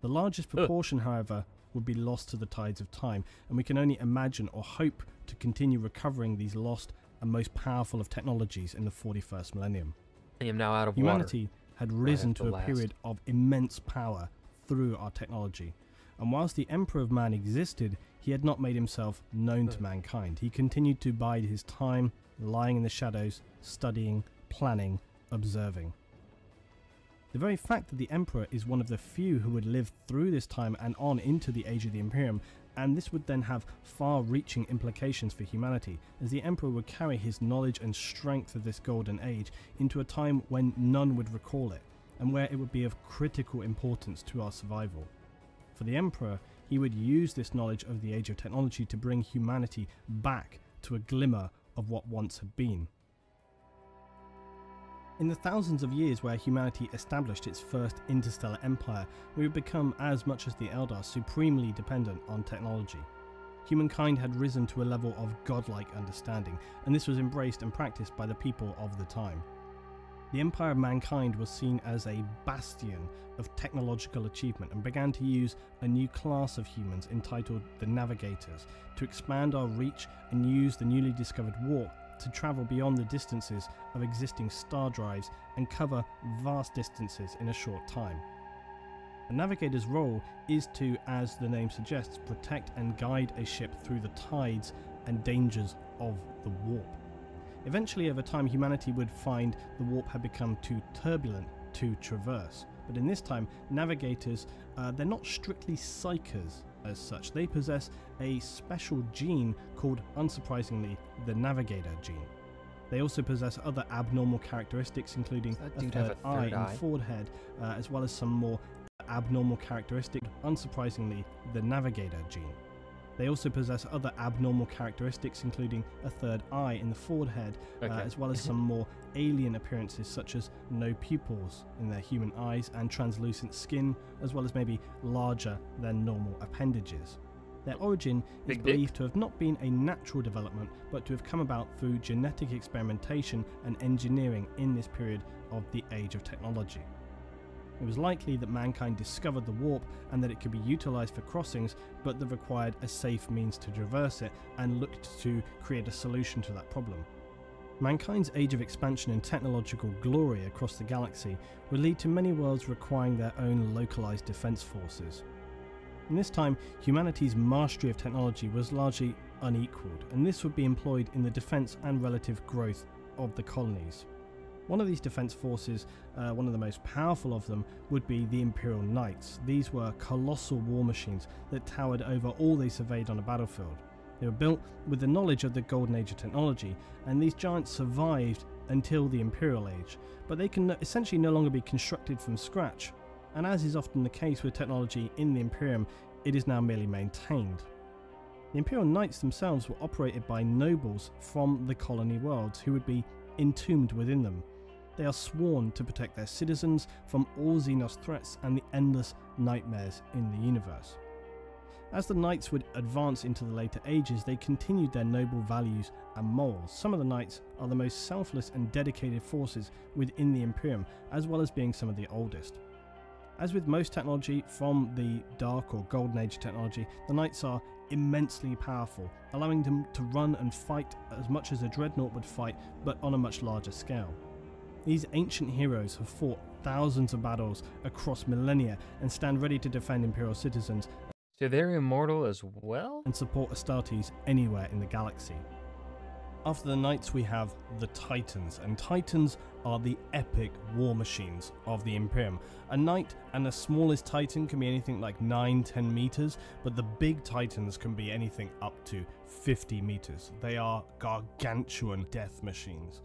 The largest proportion, Ugh. however, would be lost to the tides of time, and we can only imagine or hope to continue recovering these lost and most powerful of technologies in the 41st millennium. I am now out of Humanity water. had risen to a last. period of immense power through our technology, and whilst the Emperor of Man existed, he had not made himself known to mankind. He continued to bide his time, lying in the shadows, studying, planning, observing. The very fact that the Emperor is one of the few who would live through this time and on into the Age of the Imperium, and this would then have far reaching implications for humanity, as the Emperor would carry his knowledge and strength of this Golden Age into a time when none would recall it, and where it would be of critical importance to our survival. For the Emperor, he would use this knowledge of the Age of Technology to bring humanity back to a glimmer of what once had been. In the thousands of years where humanity established its first interstellar empire, we would become, as much as the Eldar, supremely dependent on technology. Humankind had risen to a level of godlike understanding, and this was embraced and practiced by the people of the time. The empire of mankind was seen as a bastion of technological achievement and began to use a new class of humans entitled the Navigators to expand our reach and use the newly discovered warp to travel beyond the distances of existing star drives and cover vast distances in a short time. A navigator's role is to, as the name suggests, protect and guide a ship through the tides and dangers of the warp. Eventually, over time, humanity would find the warp had become too turbulent to traverse. But in this time, navigators, uh, they're not strictly psykers as such. They possess a special gene called, unsurprisingly, the Navigator gene. They also possess other abnormal characteristics, including a third, a third, eye, the forehead, uh, as well as some more abnormal characteristics, unsurprisingly, the Navigator gene. They also possess other abnormal characteristics, including a third eye in the forehead, uh, okay. uh, as well as some more alien appearances, such as no pupils in their human eyes and translucent skin, as well as maybe larger than normal appendages. Their origin is Big believed dick. to have not been a natural development, but to have come about through genetic experimentation and engineering in this period of the age of technology. It was likely that mankind discovered the warp and that it could be utilized for crossings, but that required a safe means to traverse it and looked to create a solution to that problem. Mankind's age of expansion and technological glory across the galaxy would lead to many worlds requiring their own localized defense forces. In this time, humanity's mastery of technology was largely unequaled, and this would be employed in the defense and relative growth of the colonies. One of these defense forces, uh, one of the most powerful of them, would be the Imperial Knights. These were colossal war machines that towered over all they surveyed on a battlefield. They were built with the knowledge of the Golden Age of technology, and these giants survived until the Imperial Age, but they can essentially no longer be constructed from scratch. And as is often the case with technology in the Imperium, it is now merely maintained. The Imperial Knights themselves were operated by nobles from the colony worlds who would be entombed within them. They are sworn to protect their citizens from all Xenos threats and the endless nightmares in the universe. As the knights would advance into the later ages, they continued their noble values and morals. Some of the knights are the most selfless and dedicated forces within the Imperium, as well as being some of the oldest. As with most technology from the Dark or Golden Age technology, the knights are immensely powerful, allowing them to run and fight as much as a dreadnought would fight, but on a much larger scale. These ancient heroes have fought thousands of battles across millennia and stand ready to defend Imperial citizens So they're immortal as well? and support Astartes anywhere in the galaxy. After the Knights, we have the Titans, and Titans are the epic war machines of the Imperium. A Knight and the smallest Titan can be anything like 9 10 meters, but the big Titans can be anything up to 50 meters. They are gargantuan death machines.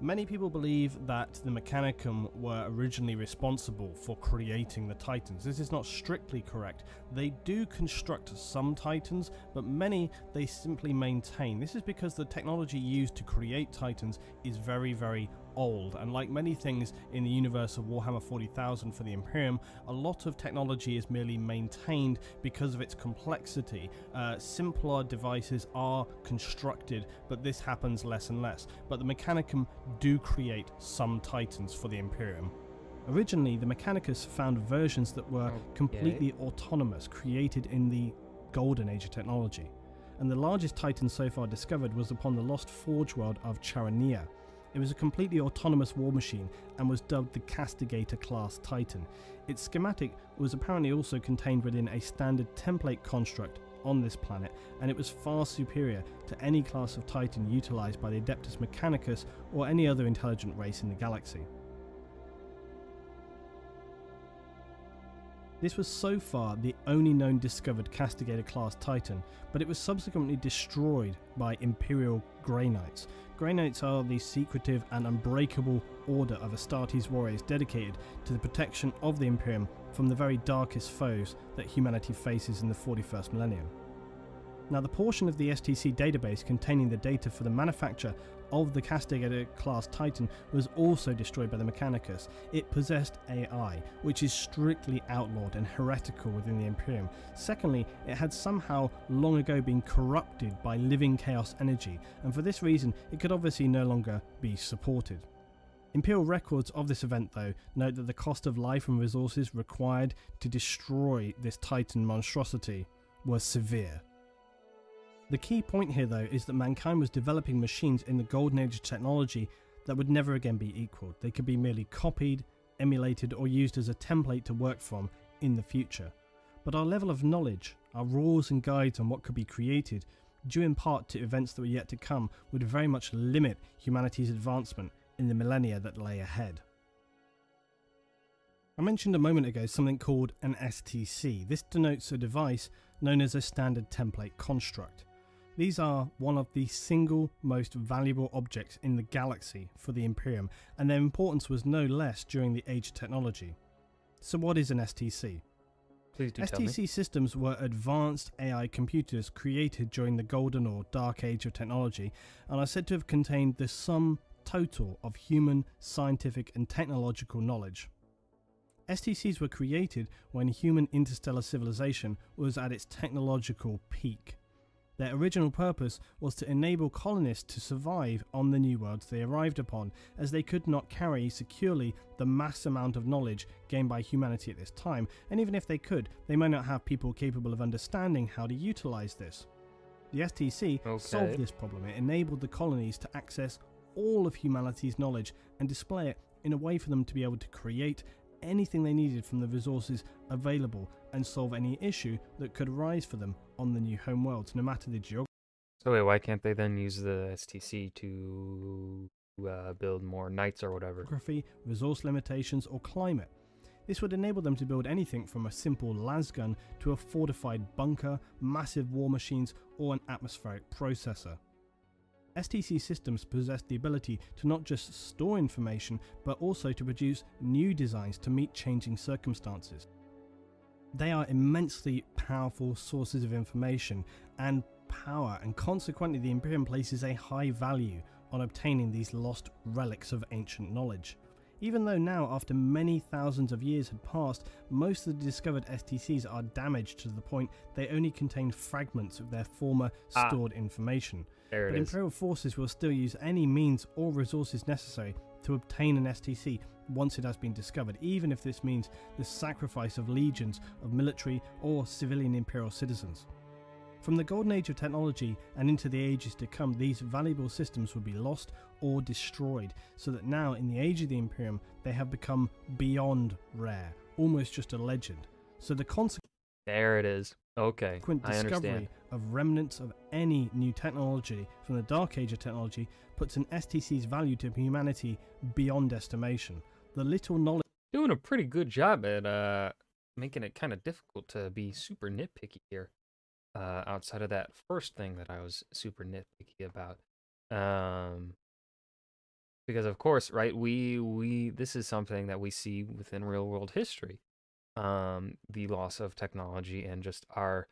Many people believe that the Mechanicum were originally responsible for creating the Titans. This is not strictly correct. They do construct some Titans, but many they simply maintain. This is because the technology used to create Titans is very, very old, and like many things in the universe of Warhammer 40,000 for the Imperium, a lot of technology is merely maintained because of its complexity. Uh, simpler devices are constructed, but this happens less and less. But the Mechanicum do create some Titans for the Imperium. Originally, the Mechanicus found versions that were Okay. completely autonomous, created in the golden age of technology. And the largest Titan so far discovered was upon the lost forge world of Charania. It was a completely autonomous war machine and was dubbed the Castigator class Titan. Its schematic was apparently also contained within a standard template construct on this planet, and it was far superior to any class of Titan utilized by the Adeptus Mechanicus or any other intelligent race in the galaxy. This was so far the only known discovered Castigator class Titan, but it was subsequently destroyed by Imperial Grey Knights. Grey Knights are the secretive and unbreakable order of Astartes warriors dedicated to the protection of the Imperium from the very darkest foes that humanity faces in the 41st millennium. Now, the portion of the STC database containing the data for the manufacture of the Castigator class Titan was also destroyed by the Mechanicus. It possessed AI, which is strictly outlawed and heretical within the Imperium. Secondly, it had somehow long ago been corrupted by living chaos energy, and for this reason, it could obviously no longer be supported. Imperial records of this event, though, note that the cost of life and resources required to destroy this Titan monstrosity was severe. The key point here, though, is that mankind was developing machines in the golden age of technology that would never again be equaled. They could be merely copied, emulated, or used as a template to work from in the future. But our level of knowledge, our rules and guides on what could be created, due in part to events that were yet to come, would very much limit humanity's advancement in the millennia that lay ahead. I mentioned a moment ago something called an STC. This denotes a device known as a standard template construct. These are one of the single most valuable objects in the galaxy for the Imperium, and their importance was no less during the Age of Technology. So, what is an STC? Please do tell me. STC systems were advanced AI computers created during the golden or dark age of technology and are said to have contained the sum total of human, scientific, and technological knowledge. STCs were created when human interstellar civilization was at its technological peak. Their original purpose was to enable colonists to survive on the new worlds they arrived upon, as they could not carry securely the mass amount of knowledge gained by humanity at this time, and even if they could, they might not have people capable of understanding how to utilize this. The STC Okay. solved this problem. It enabled the colonies to access all of humanity's knowledge and display it in a way for them to be able to create anything they needed from the resources available and solve any issue that could arise for them on the new home worlds, no matter the geography. So wait, why can't they then use the STC to uh, build more knights or whatever? geography, resource limitations, or climate. This would enable them to build anything from a simple lasgun to a fortified bunker, massive war machines, or an atmospheric processor. STC systems possess the ability to not just store information, but also to produce new designs to meet changing circumstances. They are immensely powerful sources of information and power, and consequently, the Imperium places a high value on obtaining these lost relics of ancient knowledge. Even though now, after many thousands of years had passed, most of the discovered STCs are damaged to the point they only contain fragments of their former Ah. stored information. There But it is. Imperial forces will still use any means or resources necessary to obtain an STC once it has been discovered, even if this means the sacrifice of legions of military or civilian Imperial citizens. From the Golden Age of technology and into the ages to come, these valuable systems would be lost or destroyed, so that now, in the age of the Imperium, they have become beyond rare, almost just a legend. So the consequence There it is. Okay, understand. discovery of remnants of any new technology from the Dark Age of technology puts an STC's value to humanity beyond estimation. The little knowledge Doing a pretty good job at uh making it kind of difficult to be super nitpicky here. Uh, outside of that first thing that I was super nitpicky about, um, because of course, right? We we this is something that we see within real world history, um, the loss of technology and just our.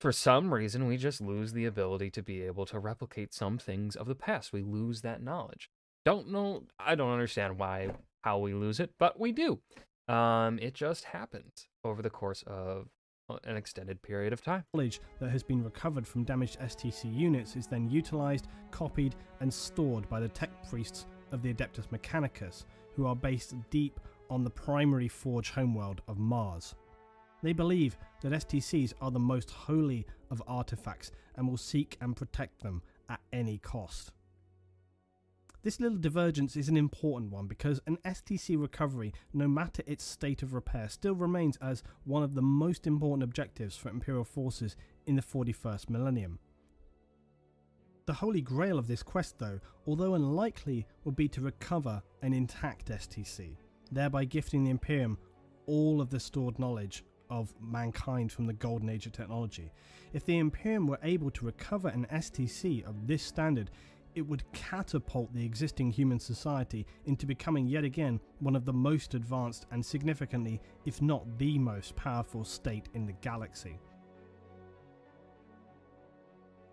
For some reason, we just lose the ability to be able to replicate some things of the past. We lose that knowledge. Don't know. I don't understand why how we lose it, but we do. Um, it just happens over the course of an extended period of time. Knowledge that has been recovered from damaged STC units is then utilized, copied, and stored by the tech priests of the Adeptus Mechanicus, who are based deep on the primary forge homeworld of Mars. They believe that STCs are the most holy of artifacts and will seek and protect them at any cost. This little divergence is an important one because an STC recovery, no matter its state of repair, still remains as one of the most important objectives for Imperial forces in the 41st millennium. The holy grail of this quest, though, although unlikely, would be to recover an intact STC, thereby gifting the Imperium all of the stored knowledge of mankind from the golden age of technology. If the Imperium were able to recover an STC of this standard, it would catapult the existing human society into becoming yet again one of the most advanced and significantly, if not the most powerful state in the galaxy.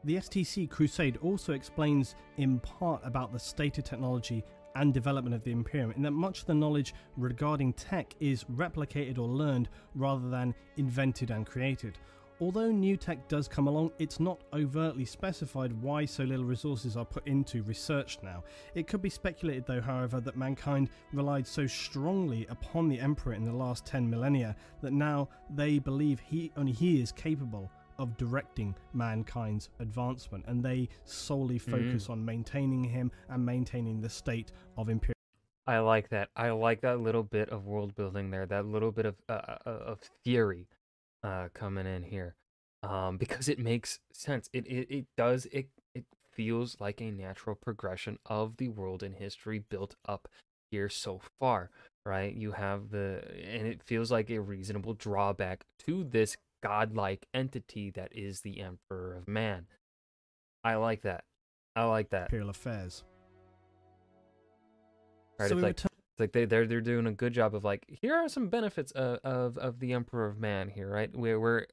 The STC Crusade also explains in part about the state of technology and development of the Imperium, in that much of the knowledge regarding tech is replicated or learned rather than invented and created. Although new tech does come along, it's not overtly specified why so little resources are put into research now. It could be speculated, though, however, that mankind relied so strongly upon the Emperor in the last 10 millennia that now they believe he only he is capable of directing mankind's advancement, and they solely focus on maintaining him and maintaining the state of Imperium. I like that. I like that little bit of world building there. That little bit of uh, uh, of theory uh, coming in here, um, because it makes sense. It it it does. It it feels like a natural progression of the world and history built up here so far, right? You have the, and it feels like a reasonable drawback to this godlike entity that is the Emperor of Man. I like that. I like that. Imperial affairs. Right, so it's we like return It's like they they're they're doing a good job of like here are some benefits of of, of the Emperor of Man here, right? Where we're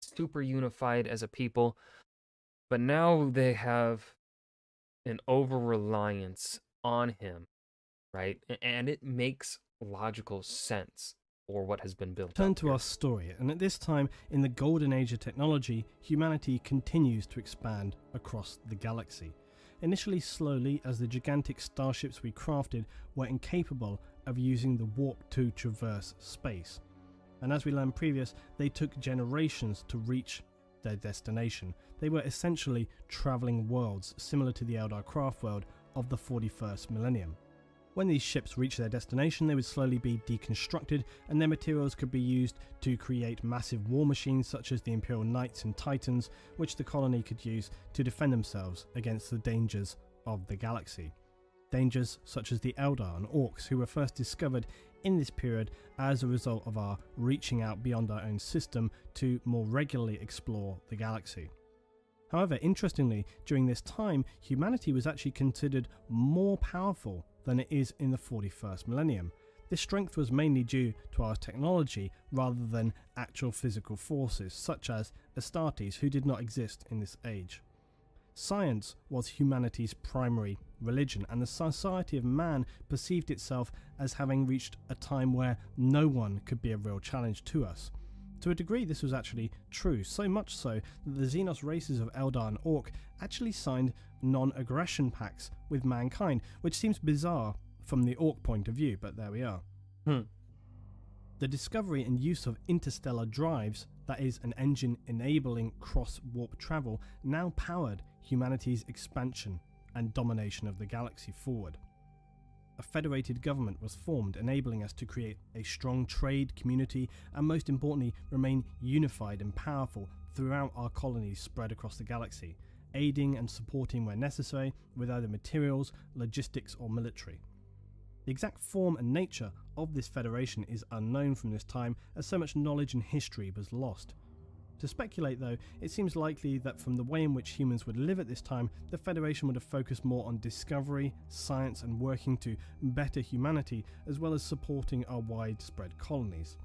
super unified as a people, but now they have an over reliance on him, right? And it makes logical sense for what has been built. Turn to here. our story, and at this time in the golden age of technology, humanity continues to expand across the galaxy. Initially slowly, as the gigantic starships we crafted were incapable of using the warp to traverse space. And as we learned previous, they took generations to reach their destination. They were essentially travelling worlds, similar to the Eldar craft world of the 41st millennium. When these ships reached their destination, they would slowly be deconstructed, and their materials could be used to create massive war machines such as the Imperial Knights and Titans, which the colony could use to defend themselves against the dangers of the galaxy. Dangers such as the Eldar and Orks, who were first discovered in this period as a result of our reaching out beyond our own system to more regularly explore the galaxy. However, interestingly, during this time, humanity was actually considered more powerful than it is in the 41st millennium. This strength was mainly due to our technology rather than actual physical forces, such as Astartes, who did not exist in this age. Science was humanity's primary religion, and the society of man perceived itself as having reached a time where no one could be a real challenge to us. To a degree, this was actually true, so much so that the Xenos races of Eldar and Ork actually signed non aggression pacts with mankind, which seems bizarre from the Ork point of view, but there we are. Hmm. The discovery and use of interstellar drives, that is, an engine enabling cross warp travel, now powered humanity's expansion and domination of the galaxy forward. A federated government was formed, enabling us to create a strong trade community and, most importantly, remain unified and powerful throughout our colonies spread across the galaxy, aiding and supporting where necessary with either materials, logistics, or military. The exact form and nature of this federation is unknown from this time, as so much knowledge and history was lost. To speculate, though, it seems likely that from the way in which humans would live at this time, the Federation would have focused more on discovery, science, and working to better humanity, as well as supporting our widespread colonies.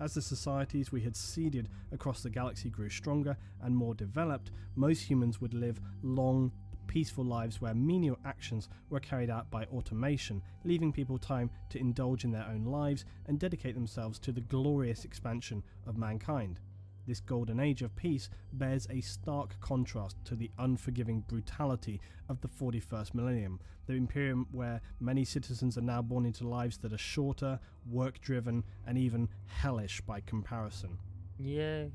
As the societies we had seeded across the galaxy grew stronger and more developed, most humans would live long, peaceful lives where menial actions were carried out by automation, leaving people time to indulge in their own lives and dedicate themselves to the glorious expansion of mankind. This golden age of peace bears a stark contrast to the unforgiving brutality of the 41st millennium, the Imperium where many citizens are now born into lives that are shorter, work driven, and even hellish by comparison. Yay.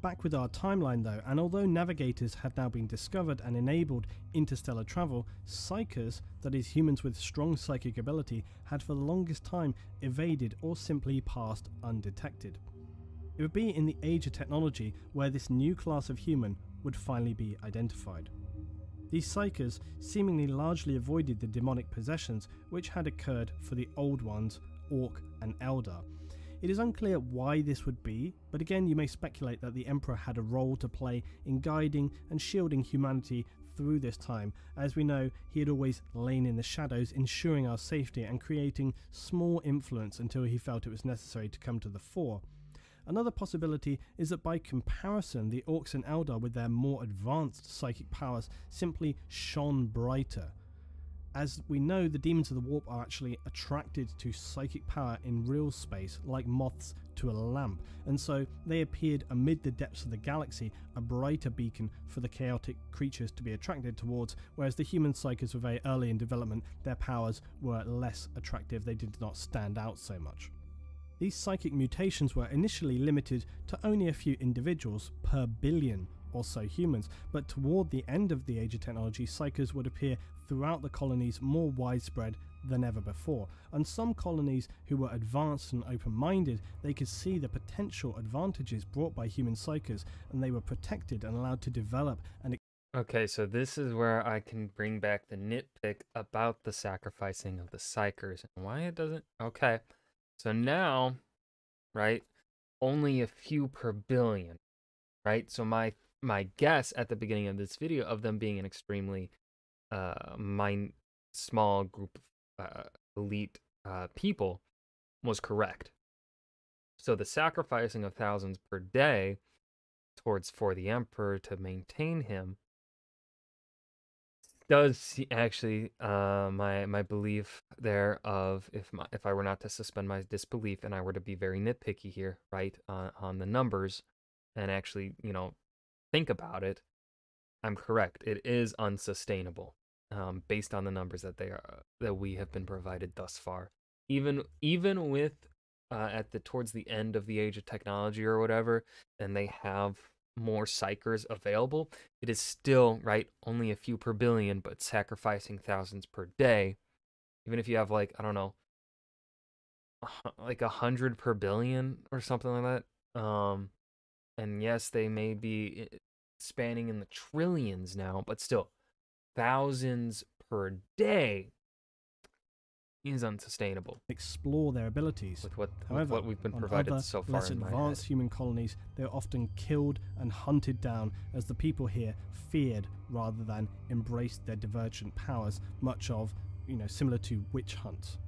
Back with our timeline though, and although navigators had now been discovered and enabled interstellar travel, psykers, that is, humans with strong psychic ability, had for the longest time evaded or simply passed undetected. It would be in the age of technology where this new class of human would finally be identified. These psykers seemingly largely avoided the demonic possessions which had occurred for the old ones, Ork and Eldar, it is unclear why this would be, but again, you may speculate that the Emperor had a role to play in guiding and shielding humanity through this time. As we know, he had always lain in the shadows, ensuring our safety and creating small influence until he felt it was necessary to come to the fore. Another possibility is that by comparison, the Orks and Eldar, with their more advanced psychic powers, simply shone brighter, as we know, the demons of the warp are actually attracted to psychic power in real space, like moths to a lamp, and so they appeared amid the depths of the galaxy, a brighter beacon for the chaotic creatures to be attracted towards, whereas the human psykers were very early in development, their powers were less attractive, they did not stand out so much. These psychic mutations were initially limited to only a few individuals per billion or so humans, but toward the end of the age of technology, psykers would appear throughout the colonies more widespread than ever before. And some colonies who were advanced and open minded, they could see the potential advantages brought by human psykers, and they were protected and allowed to develop and Okay, so this is where I can bring back the nitpick about the sacrificing of the psykers and why it doesn't. Okay, so now, right, only a few per billion, right? So my my guess at the beginning of this video of them being an extremely uh, mine small group of uh, elite uh, people was correct. So the sacrificing of thousands per day towards for the emperor to maintain him does actually uh, my my belief there of if my, if I were not to suspend my disbelief and I were to be very nitpicky here, right, uh, on the numbers, and actually you know think about it, I'm correct. It is unsustainable um, based on the numbers that they are that we have been provided thus far. Even even with uh, at the towards the end of the age of technology or whatever, and they have more psykers available, it is still right only a few per billion, but sacrificing thousands per day. Even if you have like I don't know, like a hundred per billion or something like that. Um, and yes, they may be eh, spanning in the trillions now, but still, thousands per day. Is unsustainable explore their abilities. with what with However, what we've been on provided other, so far less advanced human colonies, they are often killed and hunted down as the people here feared rather than embraced their divergent powers, much of, you know, similar to witch hunts.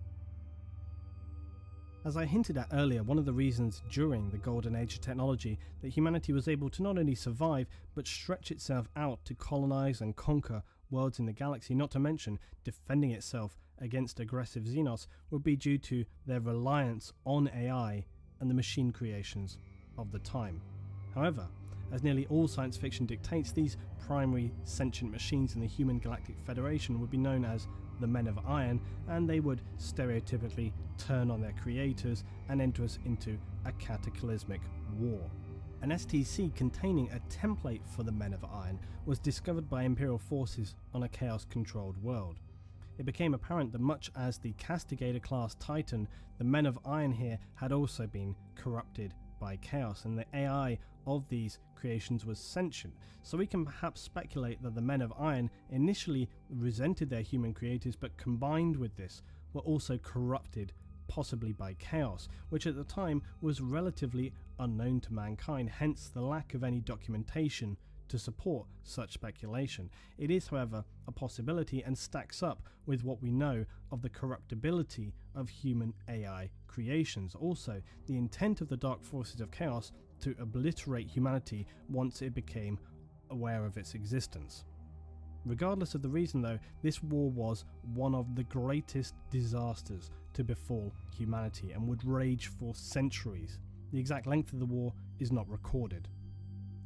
As I hinted at earlier, one of the reasons during the golden age of technology that humanity was able to not only survive but stretch itself out to colonize and conquer worlds in the galaxy, not to mention defending itself against aggressive Xenos, would be due to their reliance on AI and the machine creations of the time. However, as nearly all science fiction dictates, these primary sentient machines in the Human Galactic Federation would be known as the Men of Iron, and they would stereotypically turn on their creators and enter us into a cataclysmic war. An STC containing a template for the Men of Iron was discovered by Imperial forces on a chaos controlled world. It became apparent that much as the Castigator class Titan, the Men of Iron here had also been corrupted by chaos, and the AI of these creations was sentient. So we can perhaps speculate that the Men of Iron initially resented their human creators, but combined with this, were also corrupted, possibly by chaos, which at the time was relatively unknown to mankind, hence the lack of any documentation to support such speculation. It is, however, a possibility and stacks up with what we know of the corruptibility of human AI creations. Also, the intent of the dark forces of chaos to obliterate humanity once it became aware of its existence. Regardless of the reason, though, this war was one of the greatest disasters to befall humanity and would rage for centuries. The exact length of the war is not recorded.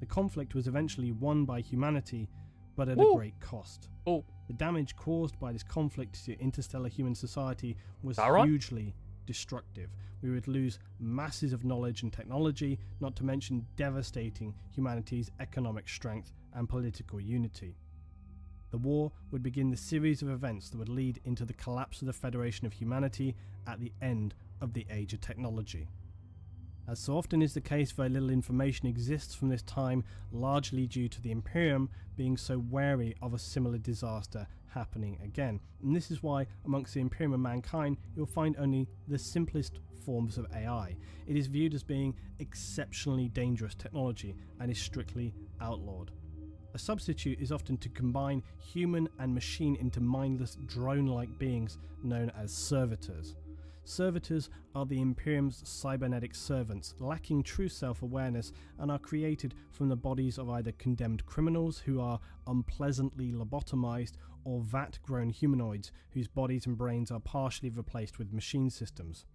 The conflict was eventually won by humanity, but at Woo! a great cost. Oh. The damage caused by this conflict to interstellar human society was Sauron? hugely destructive. We would lose masses of knowledge and technology, not to mention devastating humanity's economic strength and political unity. The war would begin the series of events that would lead into the collapse of the Federation of Humanity at the end of the Age of Technology. As so often is the case, very little information exists from this time, largely due to the Imperium being so wary of a similar disaster happening again. And this is why, amongst the Imperium and mankind, you'll find only the simplest forms of AI. It is viewed as being exceptionally dangerous technology and is strictly outlawed. A substitute is often to combine human and machine into mindless drone like beings known as servitors. Servitors are the Imperium's cybernetic servants, lacking true self awareness, and are created from the bodies of either condemned criminals who are unpleasantly lobotomized or vat grown humanoids whose bodies and brains are partially replaced with machine systems.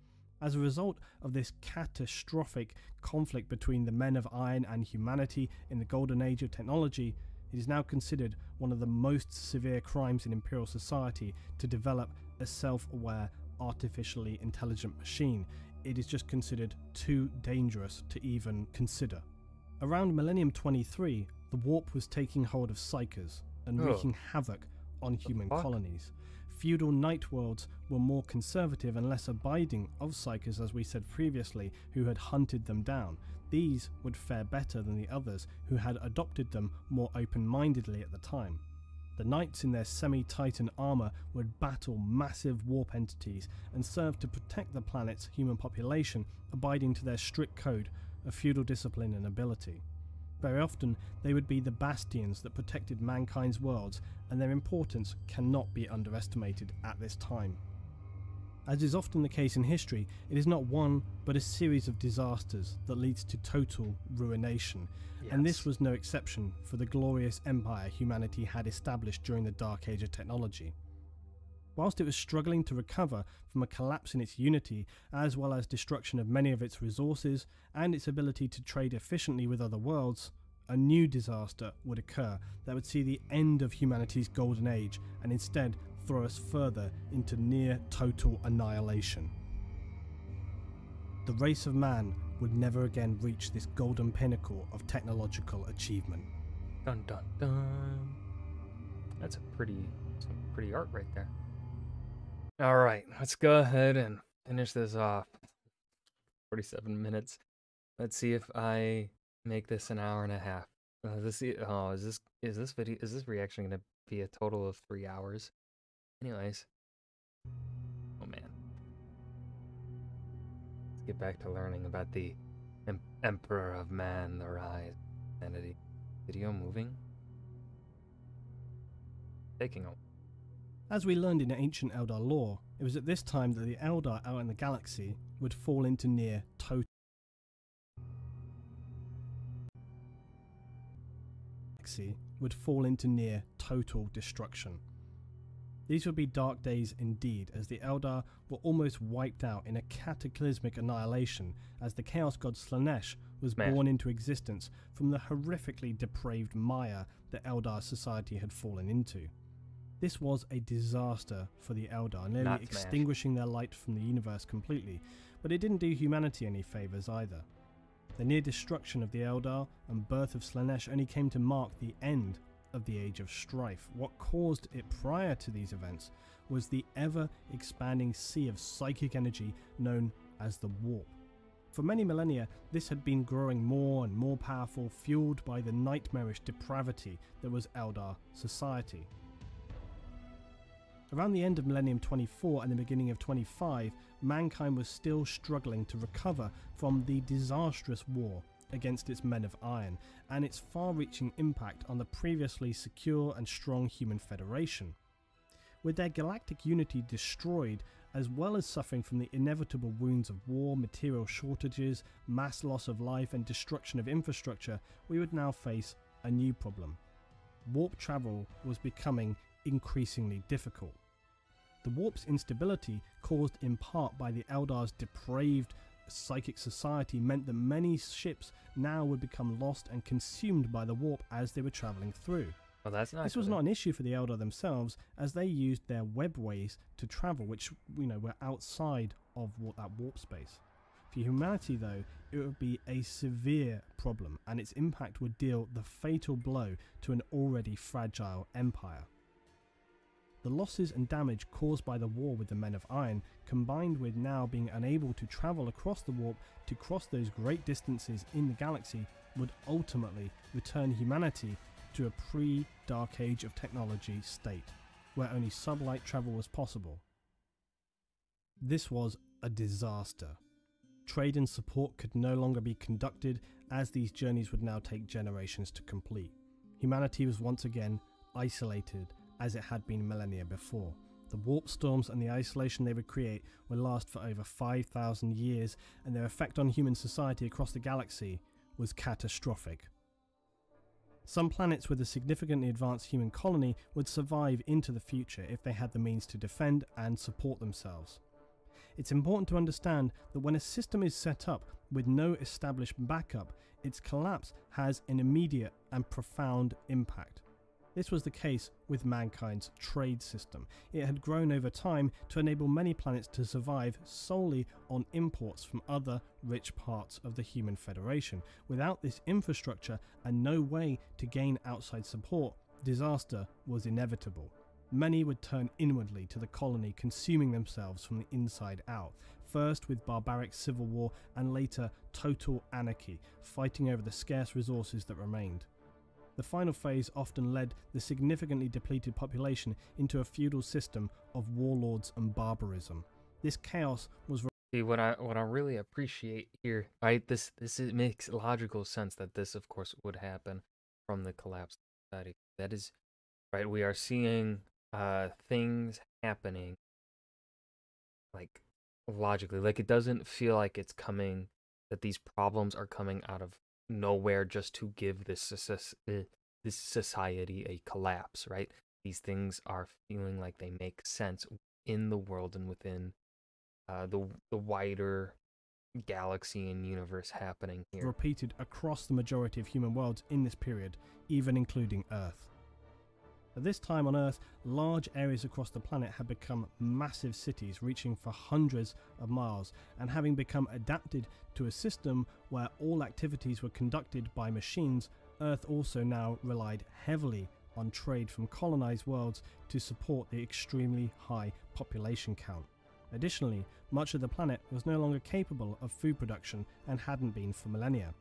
As a result of this catastrophic conflict between the men of iron and humanity in the golden age of technology, it is now considered one of the most severe crimes in Imperial society to develop a self aware, artificially intelligent machine. It is just considered too dangerous to even consider. Around Millennium 23, the warp was taking hold of psykers and Oh. wreaking havoc on human colonies. Feudal knight worlds were more conservative and less abiding of psykers, as we said previously, who had hunted them down. These would fare better than the others, who had adopted them more open mindedly at the time. The knights in their semi titan armour would battle massive warp entities and serve to protect the planet's human population, abiding to their strict code of feudal discipline and ability. Very often, they would be the bastions that protected mankind's worlds, and their importance cannot be underestimated at this time. As is often the case in history, it is not one but a series of disasters that leads to total ruination, and this was no exception for the glorious empire humanity had established during the Dark Age of technology. Whilst it was struggling to recover from a collapse in its unity, as well as destruction of many of its resources and its ability to trade efficiently with other worlds, a new disaster would occur that would see the end of humanity's golden age and instead throw us further into near total annihilation. The race of man would never again reach this golden pinnacle of technological achievement. Dun dun dun. That's a pretty, pretty art right there. All right, let's go ahead and finish this off. 47 minutes. Let's see if I make this an hour and a half. Uh, this oh, is this is this video is this reaction gonna be a total of three hours? Anyways, oh man, Let's get back to learning about the em- Emperor of Man, the Rise entity. Video moving? Taking a As we learned in ancient Eldar lore, it was at this time that the Eldar out in the galaxy would fall into near total would fall into near total destruction. These would be dark days indeed, as the Eldar were almost wiped out in a cataclysmic annihilation as the Chaos god Slaanesh was Smash. born into existence from the horrifically depraved mire that Eldar society had fallen into. This was a disaster for the Eldar, nearly Not Smash. extinguishing their light from the universe completely, but it didn't do humanity any favours either. The near destruction of the Eldar and birth of Slaanesh only came to mark the end of the Age of Strife. What caused it prior to these events was the ever expanding sea of psychic energy known as the Warp. For many millennia, this had been growing more and more powerful, fueled by the nightmarish depravity that was Eldar society. Around the end of Millennium 24 and the beginning of 25, mankind was still struggling to recover from the disastrous war against its Men of Iron and its far reaching impact on the previously secure and strong human federation. With their galactic unity destroyed, as well as suffering from the inevitable wounds of war, material shortages, mass loss of life, and destruction of infrastructure, we would now face a new problem. Warp travel was becoming increasingly difficult. The warp's instability, caused in part by the Eldar's depraved psychic society, meant that many ships now would become lost and consumed by the warp as they were traveling through. Well, that's not. This was not an issue for the Eldar themselves, as they used their webways to travel, which you know were outside of what that warp space. For humanity, though, it would be a severe problem, and its impact would deal the fatal blow to an already fragile empire. The losses and damage caused by the war with the Men of Iron, combined with now being unable to travel across the warp to cross those great distances in the galaxy, would ultimately return humanity to a pre Dark Age of technology state, where only sublight travel was possible. This was a disaster. Trade and support could no longer be conducted as these journeys would now take generations to complete. Humanity was once again isolated as it had been millennia before. The warp storms and the isolation they would create would last for over 5,000 years, and their effect on human society across the galaxy was catastrophic. Some planets with a significantly advanced human colony would survive into the future if they had the means to defend and support themselves. It's important to understand that when a system is set up with no established backup, its collapse has an immediate and profound impact. This was the case with mankind's trade system. It had grown over time to enable many planets to survive solely on imports from other rich parts of the human federation. Without this infrastructure and no way to gain outside support, disaster was inevitable. Many would turn inwardly to the colony, consuming themselves from the inside out. First with barbaric civil war, and later total anarchy, fighting over the scarce resources that remained. The final phase often led the significantly depleted population into a feudal system of warlords and barbarism. This chaos was See what I what I really appreciate here, right? This this is, makes logical sense that this, of course, would happen from the collapse of society. That is right. We are seeing uh things happening like logically. Like it doesn't feel like it's coming that these problems are coming out of nowhere just to give this uh, this society a collapse, right? These things are feeling like they make sense in the world and within uh, the the wider galaxy and universe happening here. repeated across the majority of human worlds in this period, even including Earth. At this time on Earth, large areas across the planet had become massive cities reaching for hundreds of miles, and having become adapted to a system where all activities were conducted by machines, Earth also now relied heavily on trade from colonized worlds to support the extremely high population count. Additionally, much of the planet was no longer capable of food production and hadn't been for millennia,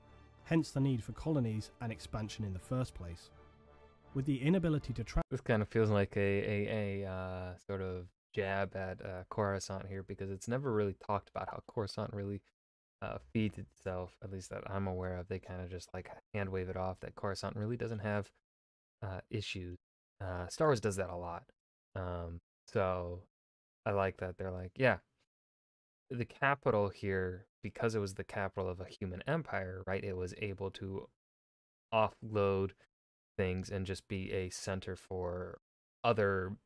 hence the need for colonies and expansion in the first place. With the inability to travel, This kind of feels like a a, a uh, sort of jab at uh, Coruscant here because it's never really talked about how Coruscant really uh, feeds itself, at least that I'm aware of. They kind of just like hand wave it off that Coruscant really doesn't have uh, issues. Uh, Star Wars does that a lot. Um, so I like that they're like, yeah, the capital here, because it was the capital of a human empire, right? It was able to offload things and just be a center for other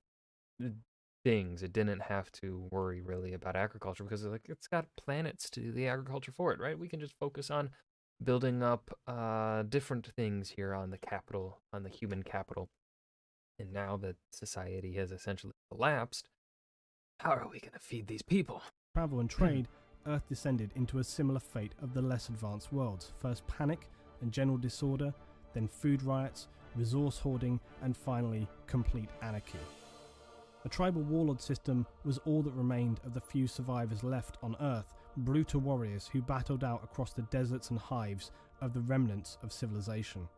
things. It didn't have to worry really about agriculture because like it's got planets to do the agriculture for it, right? We can just focus on building up uh, different things here on the capital, on the human capital. And now that society has essentially collapsed, how are we going to feed these people? Travel and trade, Earth descended into a similar fate of the less advanced worlds. First panic and general disorder, then food riots, resource hoarding, and finally complete anarchy. A tribal warlord system was all that remained of the few survivors left on Earth, brutal warriors who battled out across the deserts and hives of the remnants of civilization.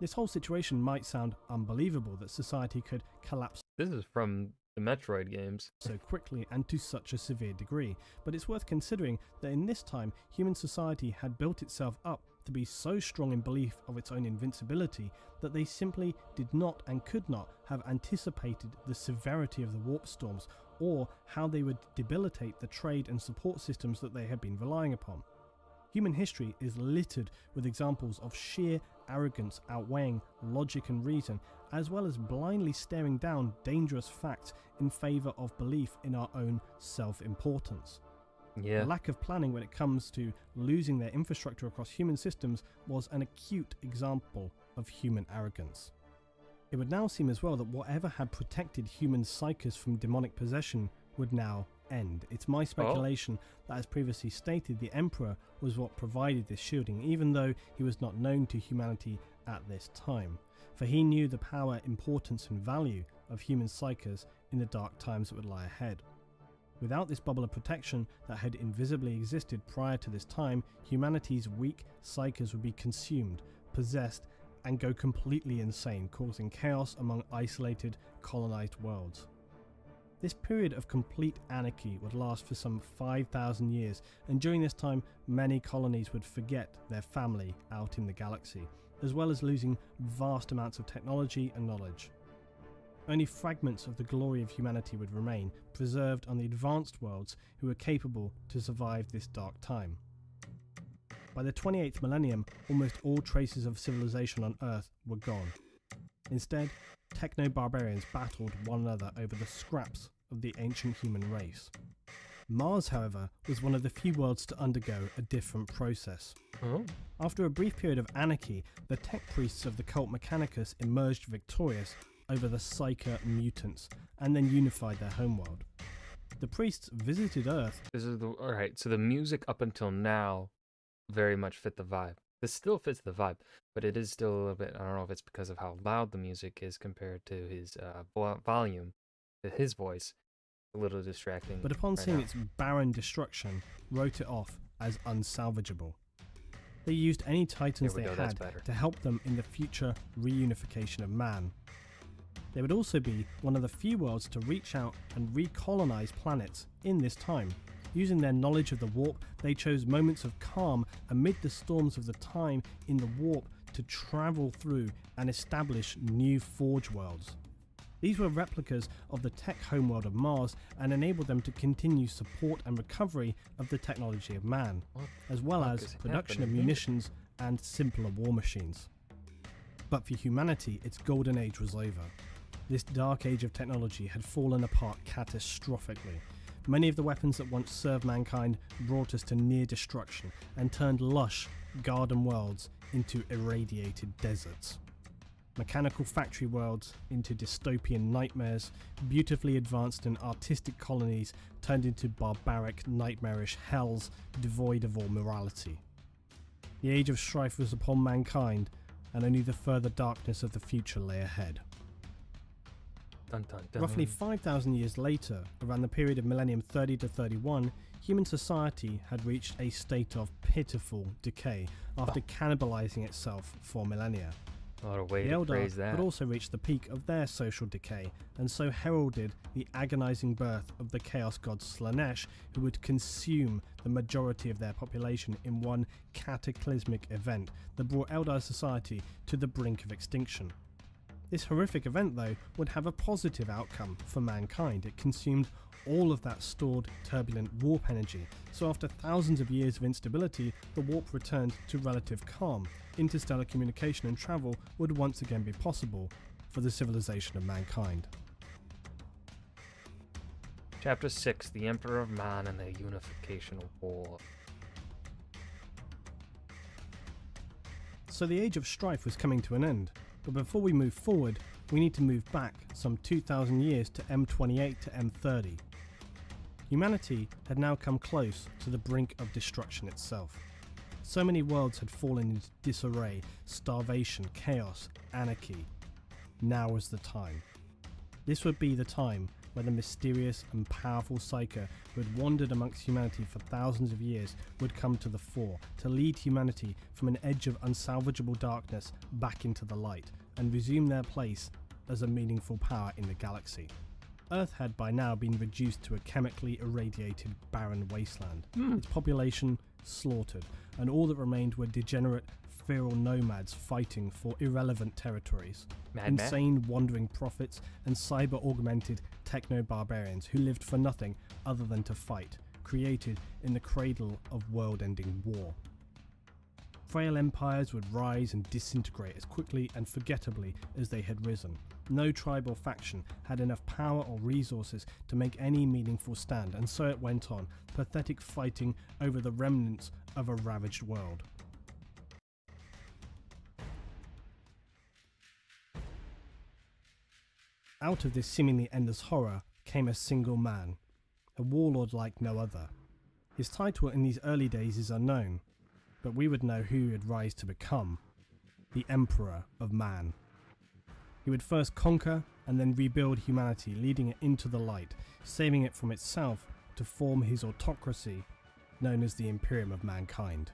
This whole situation might sound unbelievable that society could collapse This is from the Metroid games. so quickly and to such a severe degree, but it's worth considering that in this time human society had built itself up to be so strong in belief of its own invincibility that they simply did not and could not have anticipated the severity of the warp storms or how they would debilitate the trade and support systems that they had been relying upon. Human history is littered with examples of sheer arrogance outweighing logic and reason, as well as blindly staring down dangerous facts in favour of belief in our own self importance. Yeah. The lack of planning when it comes to losing their infrastructure across human systems was an acute example of human arrogance. It would now seem as well that whatever had protected human psyches from demonic possession would now end. It's my oh. speculation that, as previously stated, the Emperor was what provided this shielding, even though he was not known to humanity at this time. For he knew the power, importance, and value of human psyches in the dark times that would lie ahead. Without this bubble of protection that had invisibly existed prior to this time, humanity's weak psykers would be consumed, possessed, and go completely insane, causing chaos among isolated, colonized worlds. This period of complete anarchy would last for some 5,000 years, and during this time, many colonies would forget their family out in the galaxy, as well as losing vast amounts of technology and knowledge. Only fragments of the glory of humanity would remain, preserved on the advanced worlds who were capable to survive this dark time. By the 28th millennium, almost all traces of civilization on Earth were gone. Instead, techno barbarians battled one another over the scraps of the ancient human race. Mars, however, was one of the few worlds to undergo a different process. Oh. After a brief period of anarchy, the tech priests of the cult Mechanicus emerged victorious over the Psyker mutants and then unified their homeworld. The priests visited Earth This is the all right. So the music up until now very much fit the vibe. This still fits the vibe, but it is still a little bit. I don't know if it's because of how loud the music is compared to his uh, volume, to his voice. A little distracting. but upon right seeing now. its barren destruction, wrote it off as unsalvageable. They used any titans they go, had to help them in the future reunification of man. They would also be one of the few worlds to reach out and recolonize planets in this time. Using their knowledge of the warp, they chose moments of calm amid the storms of the time in the warp to travel through and establish new forge worlds. These were replicas of the tech homeworld of Mars and enabled them to continue support and recovery of the technology of man, as well as production of munitions and simpler war machines. But for humanity, its golden age was over. This dark age of technology had fallen apart catastrophically. Many of the weapons that once served mankind brought us to near destruction and turned lush, garden worlds into irradiated deserts. Mechanical factory worlds into dystopian nightmares, beautifully advanced and artistic colonies turned into barbaric, nightmarish hells devoid of all morality. The age of strife was upon mankind, and only the further darkness of the future lay ahead. Dun, dun, dun. Roughly 5,000 years later, around the period of millennium 30 to 31, human society had reached a state of pitiful decay after cannibalizing itself for millennia. What a way the to Eldar phrase that. had also reached the peak of their social decay, and so heralded the agonizing birth of the Chaos God Slaanesh, who would consume the majority of their population in one cataclysmic event that brought Eldar society to the brink of extinction. This horrific event, though, would have a positive outcome for mankind. It consumed all of that stored turbulent warp energy, so after thousands of years of instability, the warp returned to relative calm. Interstellar communication and travel would once again be possible for the civilization of mankind. Chapter 6 The Emperor of Man and the Unification War. So the age of strife was coming to an end, but before we move forward, we need to move back some 2000 years to M28 to M30. Humanity had now come close to the brink of destruction itself. So many worlds had fallen into disarray, starvation, chaos, anarchy. Now was the time. This would be the time where the mysterious and powerful Psyker who had wandered amongst humanity for thousands of years would come to the fore to lead humanity from an edge of unsalvageable darkness back into the light and resume their place as a meaningful power in the galaxy. Earth had by now been reduced to a chemically irradiated barren wasteland, Hmm. its population slaughtered, and all that remained were degenerate feral nomads fighting for irrelevant territories Mad insane wandering prophets, and cyber augmented techno barbarians who lived for nothing other than to fight, created in the cradle of world ending war. Frail empires would rise and disintegrate as quickly and forgettably as they had risen. No tribe or faction had enough power or resources to make any meaningful stand, and so it went on, pathetic fighting over the remnants of a ravaged world. Out of this seemingly endless horror came a single man, a warlord like no other. His title in these early days is unknown, but we would know who he would rise to become the Emperor of Man. He would first conquer and then rebuild humanity, leading it into the light, saving it from itself to form his autocracy, known as the Imperium of Mankind.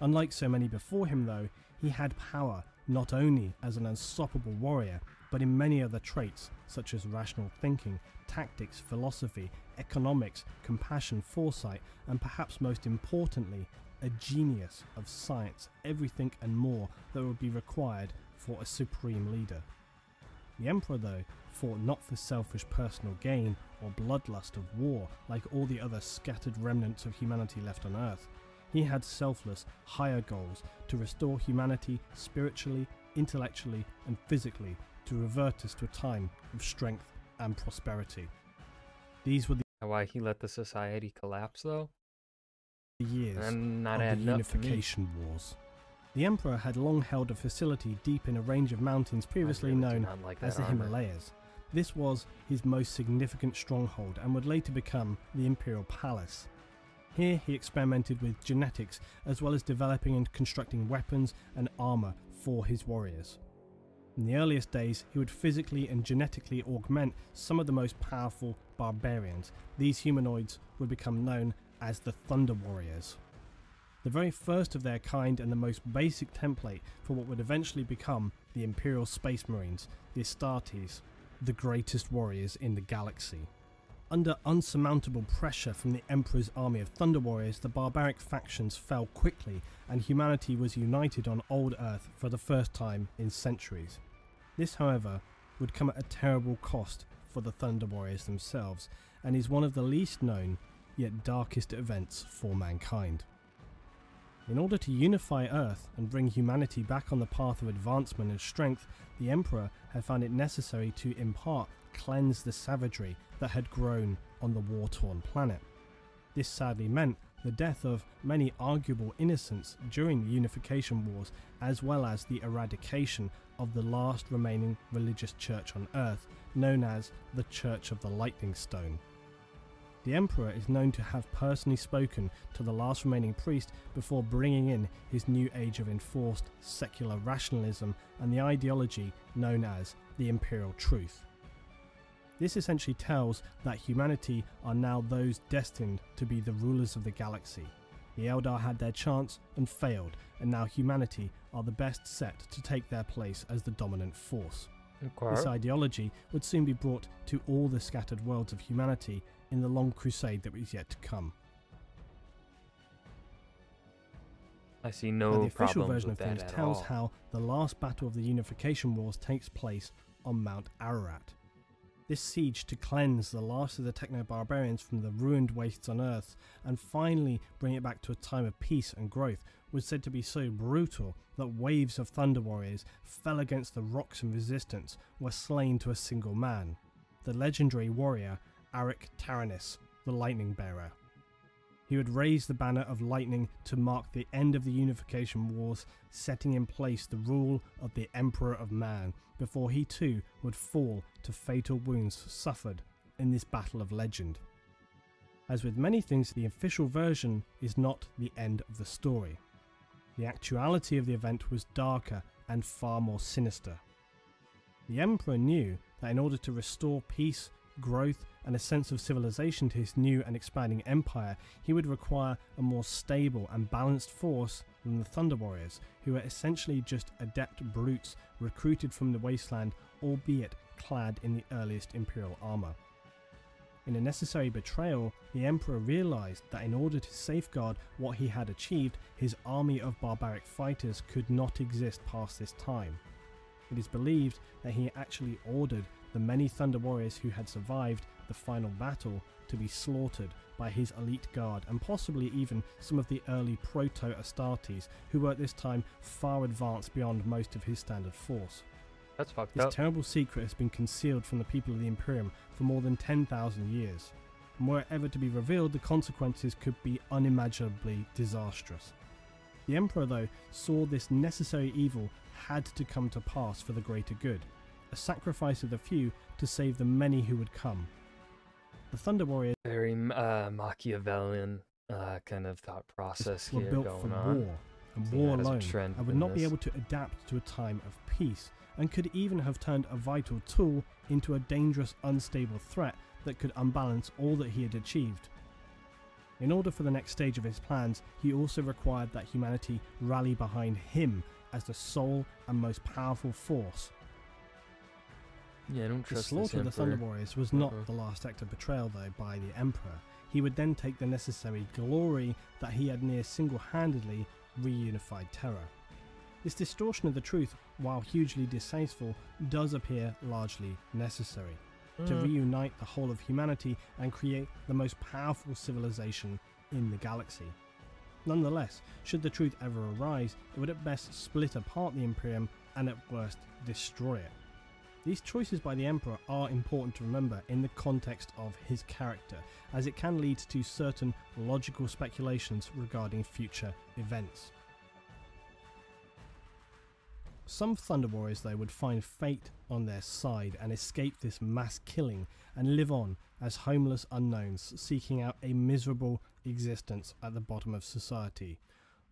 Unlike so many before him, though, he had power not only as an unstoppable warrior, but in many other traits such as rational thinking, tactics, philosophy, economics, compassion, foresight, and perhaps most importantly, a genius of science, everything and more that would be required for a supreme leader. The Emperor, though, fought not for selfish personal gain or bloodlust of war like all the other scattered remnants of humanity left on Earth. He had selfless, higher goals to restore humanity spiritually, intellectually, and physically to revert us to a time of strength and prosperity. These were the Why he let the society collapse, though? The years I'm not of the me. Unification Wars. The Emperor had long held a facility deep in a range of mountains previously I really do known like as the. Himalayas. This was his most significant stronghold and would later become the Imperial Palace. Here he experimented with genetics as well as developing and constructing weapons and armour for his warriors. In the earliest days, he would physically and genetically augment some of the most powerful barbarians. These humanoids would become known as the Thunder Warriors. The very first of their kind and the most basic template for what would eventually become the Imperial Space Marines, the Astartes, the greatest warriors in the galaxy. Under unsurmountable pressure from the Emperor's army of Thunder Warriors, the barbaric factions fell quickly and humanity was united on Old Earth for the first time in centuries. This, however, would come at a terrible cost for the Thunder Warriors themselves and is one of the least known yet darkest events for mankind. In order to unify Earth and bring humanity back on the path of advancement and strength, the Emperor had found it necessary to in part cleanse the savagery that had grown on the war torn planet. This sadly meant the death of many arguable innocents during the Unification Wars, as well as the eradication of the last remaining religious church on Earth, known as the Church of the Lightning Stone. The Emperor is known to have personally spoken to the last remaining priest before bringing in his new age of enforced secular rationalism and the ideology known as the Imperial Truth. This essentially tells that humanity are now those destined to be the rulers of the galaxy. The Eldar had their chance and failed, and now humanity are the best set to take their place as the dominant force. Okay. This ideology would soon be brought to all the scattered worlds of humanity in the long crusade that was yet to come. I see no Now, no the official version with of things tells all. how the last battle of the Unification Wars takes place on Mount Ararat. This siege to cleanse the last of the techno barbarians from the ruined wastes on Earth and finally bring it back to a time of peace and growth was said to be so brutal that waves of Thunder Warriors fell against the rocks and resistance were slain to a single man, the legendary warrior Arik Taranis, the Lightning Bearer. He would raise the banner of lightning to mark the end of the Unification Wars, setting in place the rule of the Emperor of Man, before he too would fall to fatal wounds suffered in this battle of legend. As with many things, the official version is not the end of the story. The actuality of the event was darker and far more sinister. The Emperor knew that in order to restore peace, growth, and a sense of civilization to his new and expanding empire, he would require a more stable and balanced force than the Thunder Warriors, who were essentially just adept brutes recruited from the wasteland, albeit clad in the earliest Imperial armor. In a necessary betrayal, the Emperor realized that in order to safeguard what he had achieved, his army of barbaric fighters could not exist past this time. It is believed that he actually ordered the many Thunder Warriors who had survived the final battle to be slaughtered by his elite guard and possibly even some of the early proto Astartes who were at this time far advanced beyond most of his standard force. That's fucked This up. terrible secret has been concealed from the people of the Imperium for more than 10,000 years. And were it ever to be revealed, the consequences could be unimaginably disastrous. The Emperor, though, saw this necessary evil had to come to pass for the greater good, a sacrifice of the few to save the many who would come. The Thunder Warriors Very uh, Machiavellian uh, kind of thought process were here built going for on. war, and war alone, and would not be able to adapt to a time of peace, and could even have turned a vital tool into a dangerous, unstable threat that could unbalance all that he had achieved. In order for the next stage of his plans, he also required that humanity rally behind him as the sole and most powerful force. Yeah, I don't The slaughter of the Thunder Warriors was not Mhm. the last act of betrayal, though, by the Emperor. He would then take the necessary glory that he had near single handedly reunified Terra. This distortion of the truth, while hugely distasteful, does appear largely necessary to Mm. reunite the whole of humanity and create the most powerful civilization in the galaxy. Nonetheless, should the truth ever arise, it would at best split apart the Imperium and at worst destroy it. These choices by the Emperor are important to remember in the context of his character, as it can lead to certain logical speculations regarding future events. Some Thunder Warriors, though, would find fate on their side and escape this mass killing and live on as homeless unknowns, seeking out a miserable existence at the bottom of society.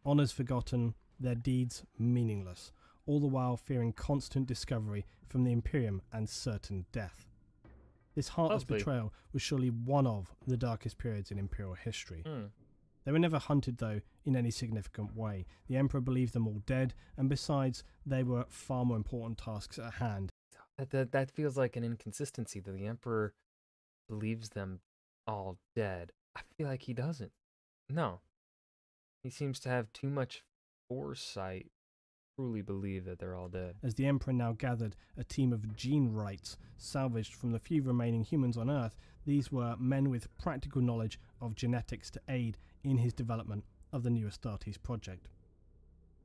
Honours forgotten, their deeds meaningless, all the while fearing constant discovery from the Imperium and certain death. This heartless betrayal was surely one of the darkest periods in Imperial history. Mm. They were never hunted, though, in any significant way. The Emperor believed them all dead, and besides, they were far more important tasks at hand. That, that that feels like an inconsistency that the Emperor believes them all dead. I feel like he doesn't. No. He seems to have too much foresight truly believe that they're all dead. as the Emperor now gathered a team of gene-wrights salvaged from the few remaining humans on Earth. These were men with practical knowledge of genetics to aid in his development of the new Astartes project.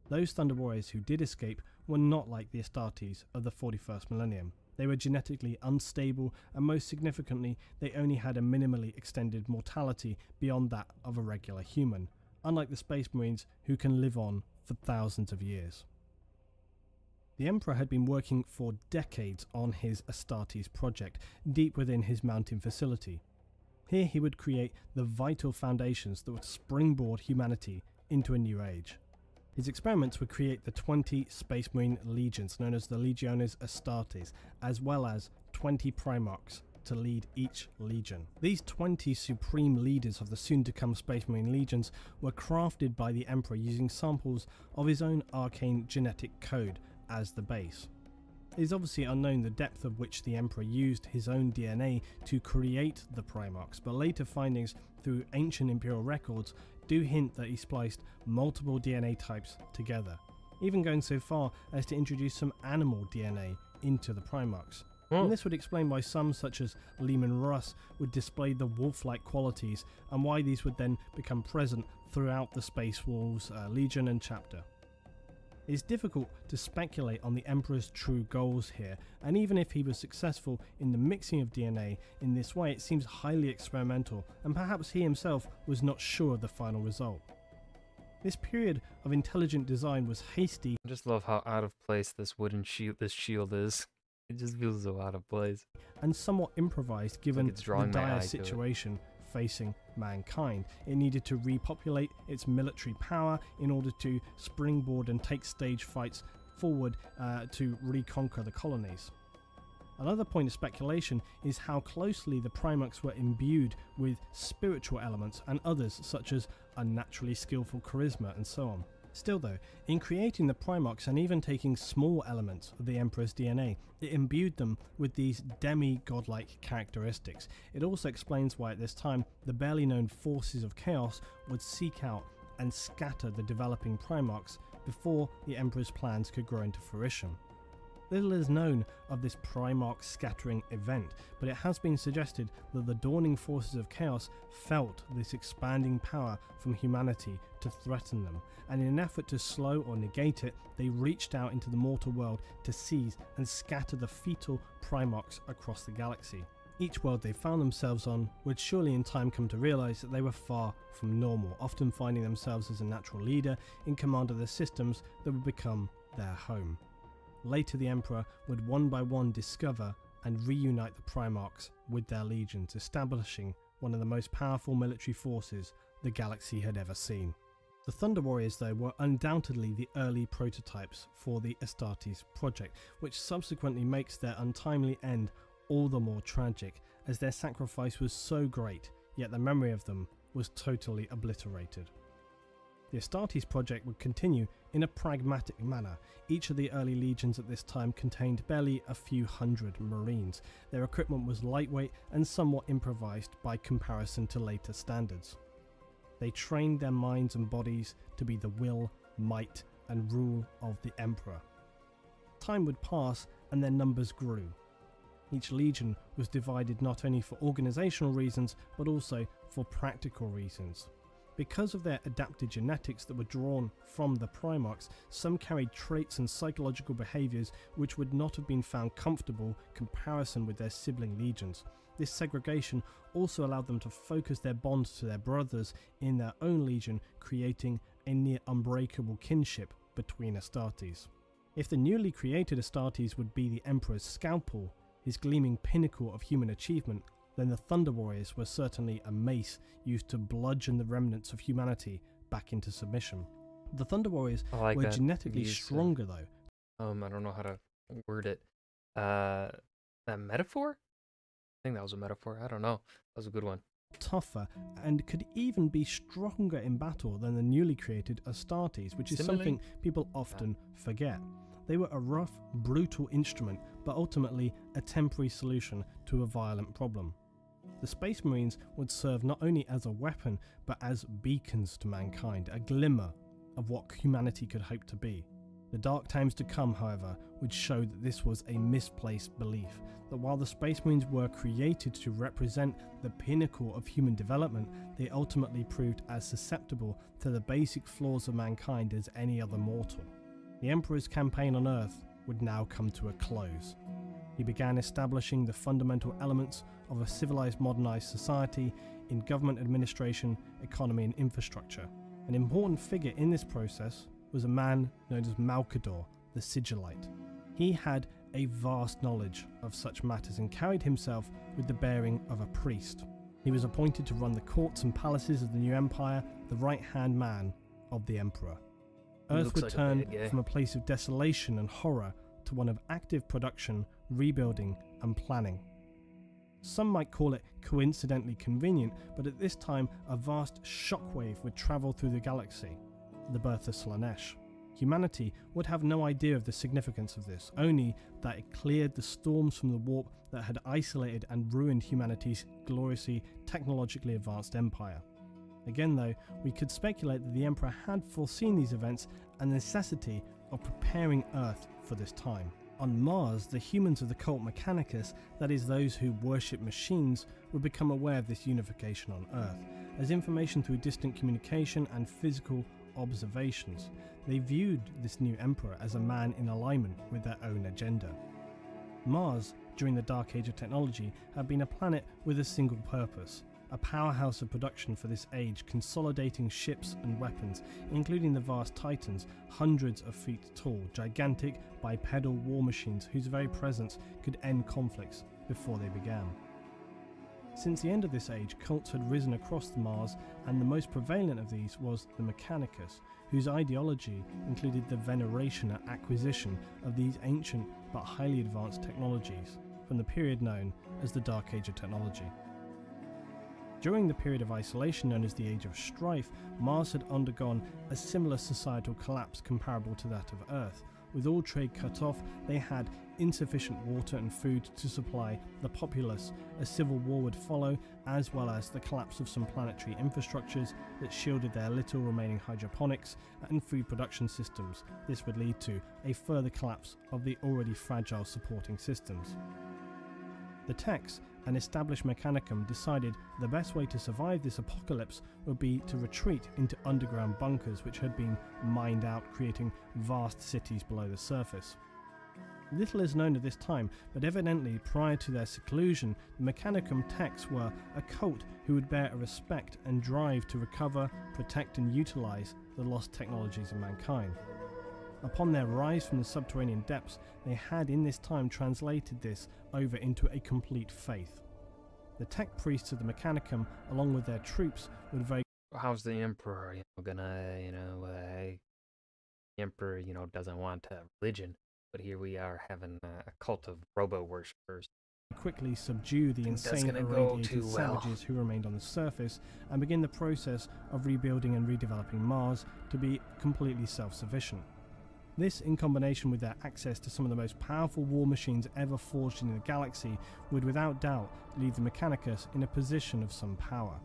Those Thunder Warriors who did escape were not like the Astartes of the 41st millennium. They were genetically unstable, and most significantly, they only had a minimally extended mortality beyond that of a regular human, unlike the Space Marines who can live on for thousands of years. The Emperor had been working for decades on his Astartes project, deep within his mountain facility. Here he would create the vital foundations that would springboard humanity into a new age. His experiments would create the 20 Space Marine legions known as the Legiones Astartes, as well as 20 Primarchs to lead each legion. These 20 supreme leaders of the soon to come Space Marine legions were crafted by the Emperor using samples of his own arcane genetic code as the base. It is obviously unknown the depth of which the Emperor used his own DNA to create the Primarchs, but later findings through ancient Imperial records do hint that he spliced multiple DNA types together, even going so far as to introduce some animal DNA into the Primarchs. And this would explain why some, such as Leman Russ, would display the wolf like qualities and why these would then become present throughout the Space Wolves uh, Legion and chapter. It's difficult to speculate on the Emperor's true goals here, and even if he was successful in the mixing of DNA in this way, it seems highly experimental, and perhaps he himself was not sure of the final result. This period of intelligent design was hasty I just love how out of place this wooden shield this shield is. It just feels so out of place. and somewhat improvised given the drawing my eye dire it. situation facing mankind. It needed to repopulate its military power in order to springboard and take stage fights forward uh, to reconquer the colonies. Another point of speculation is how closely the Primarchs were imbued with spiritual elements and others such as unnaturally skillful charisma and so on. Still, though, in creating the Primarchs and even taking small elements of the Emperor's DNA, it imbued them with these demi godlike characteristics. It also explains why, at this time, the barely known forces of chaos would seek out and scatter the developing Primarchs before the Emperor's plans could grow into fruition. Little is known of this Primarch scattering event, but it has been suggested that the dawning forces of chaos felt this expanding power from humanity to threaten them, and in an effort to slow or negate it, they reached out into the mortal world to seize and scatter the fetal Primarchs across the galaxy. Each world they found themselves on would surely in time come to realize that they were far from normal, often finding themselves as a natural leader in command of the systems that would become their home. Later, the Emperor would one by one discover and reunite the Primarchs with their legions, establishing one of the most powerful military forces the galaxy had ever seen. The Thunder Warriors, though, were undoubtedly the early prototypes for the Astartes project, which subsequently makes their untimely end all the more tragic, as their sacrifice was so great, yet the memory of them was totally obliterated. The Astartes project would continue in a pragmatic manner. Each of the early legions at this time contained barely a few hundred marines. Their equipment was lightweight and somewhat improvised by comparison to later standards. They trained their minds and bodies to be the will, might, and rule of the Emperor. Time would pass and their numbers grew. Each legion was divided not only for organizational reasons but also for practical reasons. Because of their adapted genetics that were drawn from the Primarchs, some carried traits and psychological behaviors which would not have been found comfortable comparison with their sibling legions. This segregation also allowed them to focus their bonds to their brothers in their own legion, creating a near unbreakable kinship between Astartes. If the newly created Astartes would be the Emperor's scalpel, his gleaming pinnacle of human achievement, then the Thunder Warriors were certainly a mace used to bludgeon the remnants of humanity back into submission. The Thunder Warriors like were genetically uh, stronger, though. Um, I don't know how to word it. Uh, that metaphor? I think that was a metaphor. I don't know. That was a good one. tougher and could even be stronger in battle than the newly created Astartes, which is Simile? something people often forget. They were a rough, brutal instrument, but ultimately a temporary solution to a violent problem. The Space Marines would serve not only as a weapon, but as beacons to mankind, a glimmer of what humanity could hope to be. The dark times to come, however, would show that this was a misplaced belief, that while the Space Marines were created to represent the pinnacle of human development, they ultimately proved as susceptible to the basic flaws of mankind as any other mortal. The Emperor's campaign on Earth would now come to a close. He began establishing the fundamental elements of a civilized modernized society in government administration, economy, and infrastructure. An important figure in this process was a man known as Malkador, the Sigillite. He had a vast knowledge of such matters and carried himself with the bearing of a priest. He was appointed to run the courts and palaces of the new empire, the right hand man of the emperor. Earth would like turn from a place of desolation and horror to one of active production, rebuilding, and planning. Some might call it coincidentally convenient, but at this time, a vast shockwave would travel through the galaxy the birth of Slaanesh. Humanity would have no idea of the significance of this, only that it cleared the storms from the warp that had isolated and ruined humanity's gloriously technologically advanced empire. Again, though, we could speculate that the Emperor had foreseen these events and the necessity of preparing Earth for this time. On Mars, the humans of the cult Mechanicus, that is, those who worship machines, would become aware of this unification on Earth, as information through distant communication and physical observations. They viewed this new emperor as a man in alignment with their own agenda. Mars, during the Dark Age of technology, had been a planet with a single purpose a powerhouse of production for this age, consolidating ships and weapons, including the vast Titans, hundreds of feet tall, gigantic bipedal war machines whose very presence could end conflicts before they began. Since the end of this age, cults had risen across the Mars, and the most prevalent of these was the Mechanicus, whose ideology included the veneration and acquisition of these ancient but highly advanced technologies from the period known as the Dark Age of Technology. During the period of isolation known as the Age of Strife, Mars had undergone a similar societal collapse comparable to that of Earth, with all trade cut off, they had insufficient water and food to supply the populace. A civil war would follow, as well as the collapse of some planetary infrastructures that shielded their little remaining hydroponics and food production systems. This would lead to a further collapse of the already fragile supporting systems. The techs and established Mechanicum decided the best way to survive this apocalypse would be to retreat into underground bunkers which had been mined out, creating vast cities below the surface. Little is known at this time, but evidently prior to their seclusion, the Mechanicum techs were a cult who would bear a respect and drive to recover, protect, and utilize the lost technologies of mankind. Upon their rise from the subterranean depths, they had in this time translated this over into a complete faith. The tech priests of the Mechanicum, along with their troops, would very how's the emperor you know gonna you know uh, the emperor you know doesn't want a religion but here we are having a cult of robo worshippers quickly subdue the insane irradiated savages who remained on the surface and begin the process of rebuilding and redeveloping Mars to be completely self-sufficient. This, in combination with their access to some of the most powerful war machines ever forged in the galaxy, would without doubt leave the Mechanicus in a position of some power.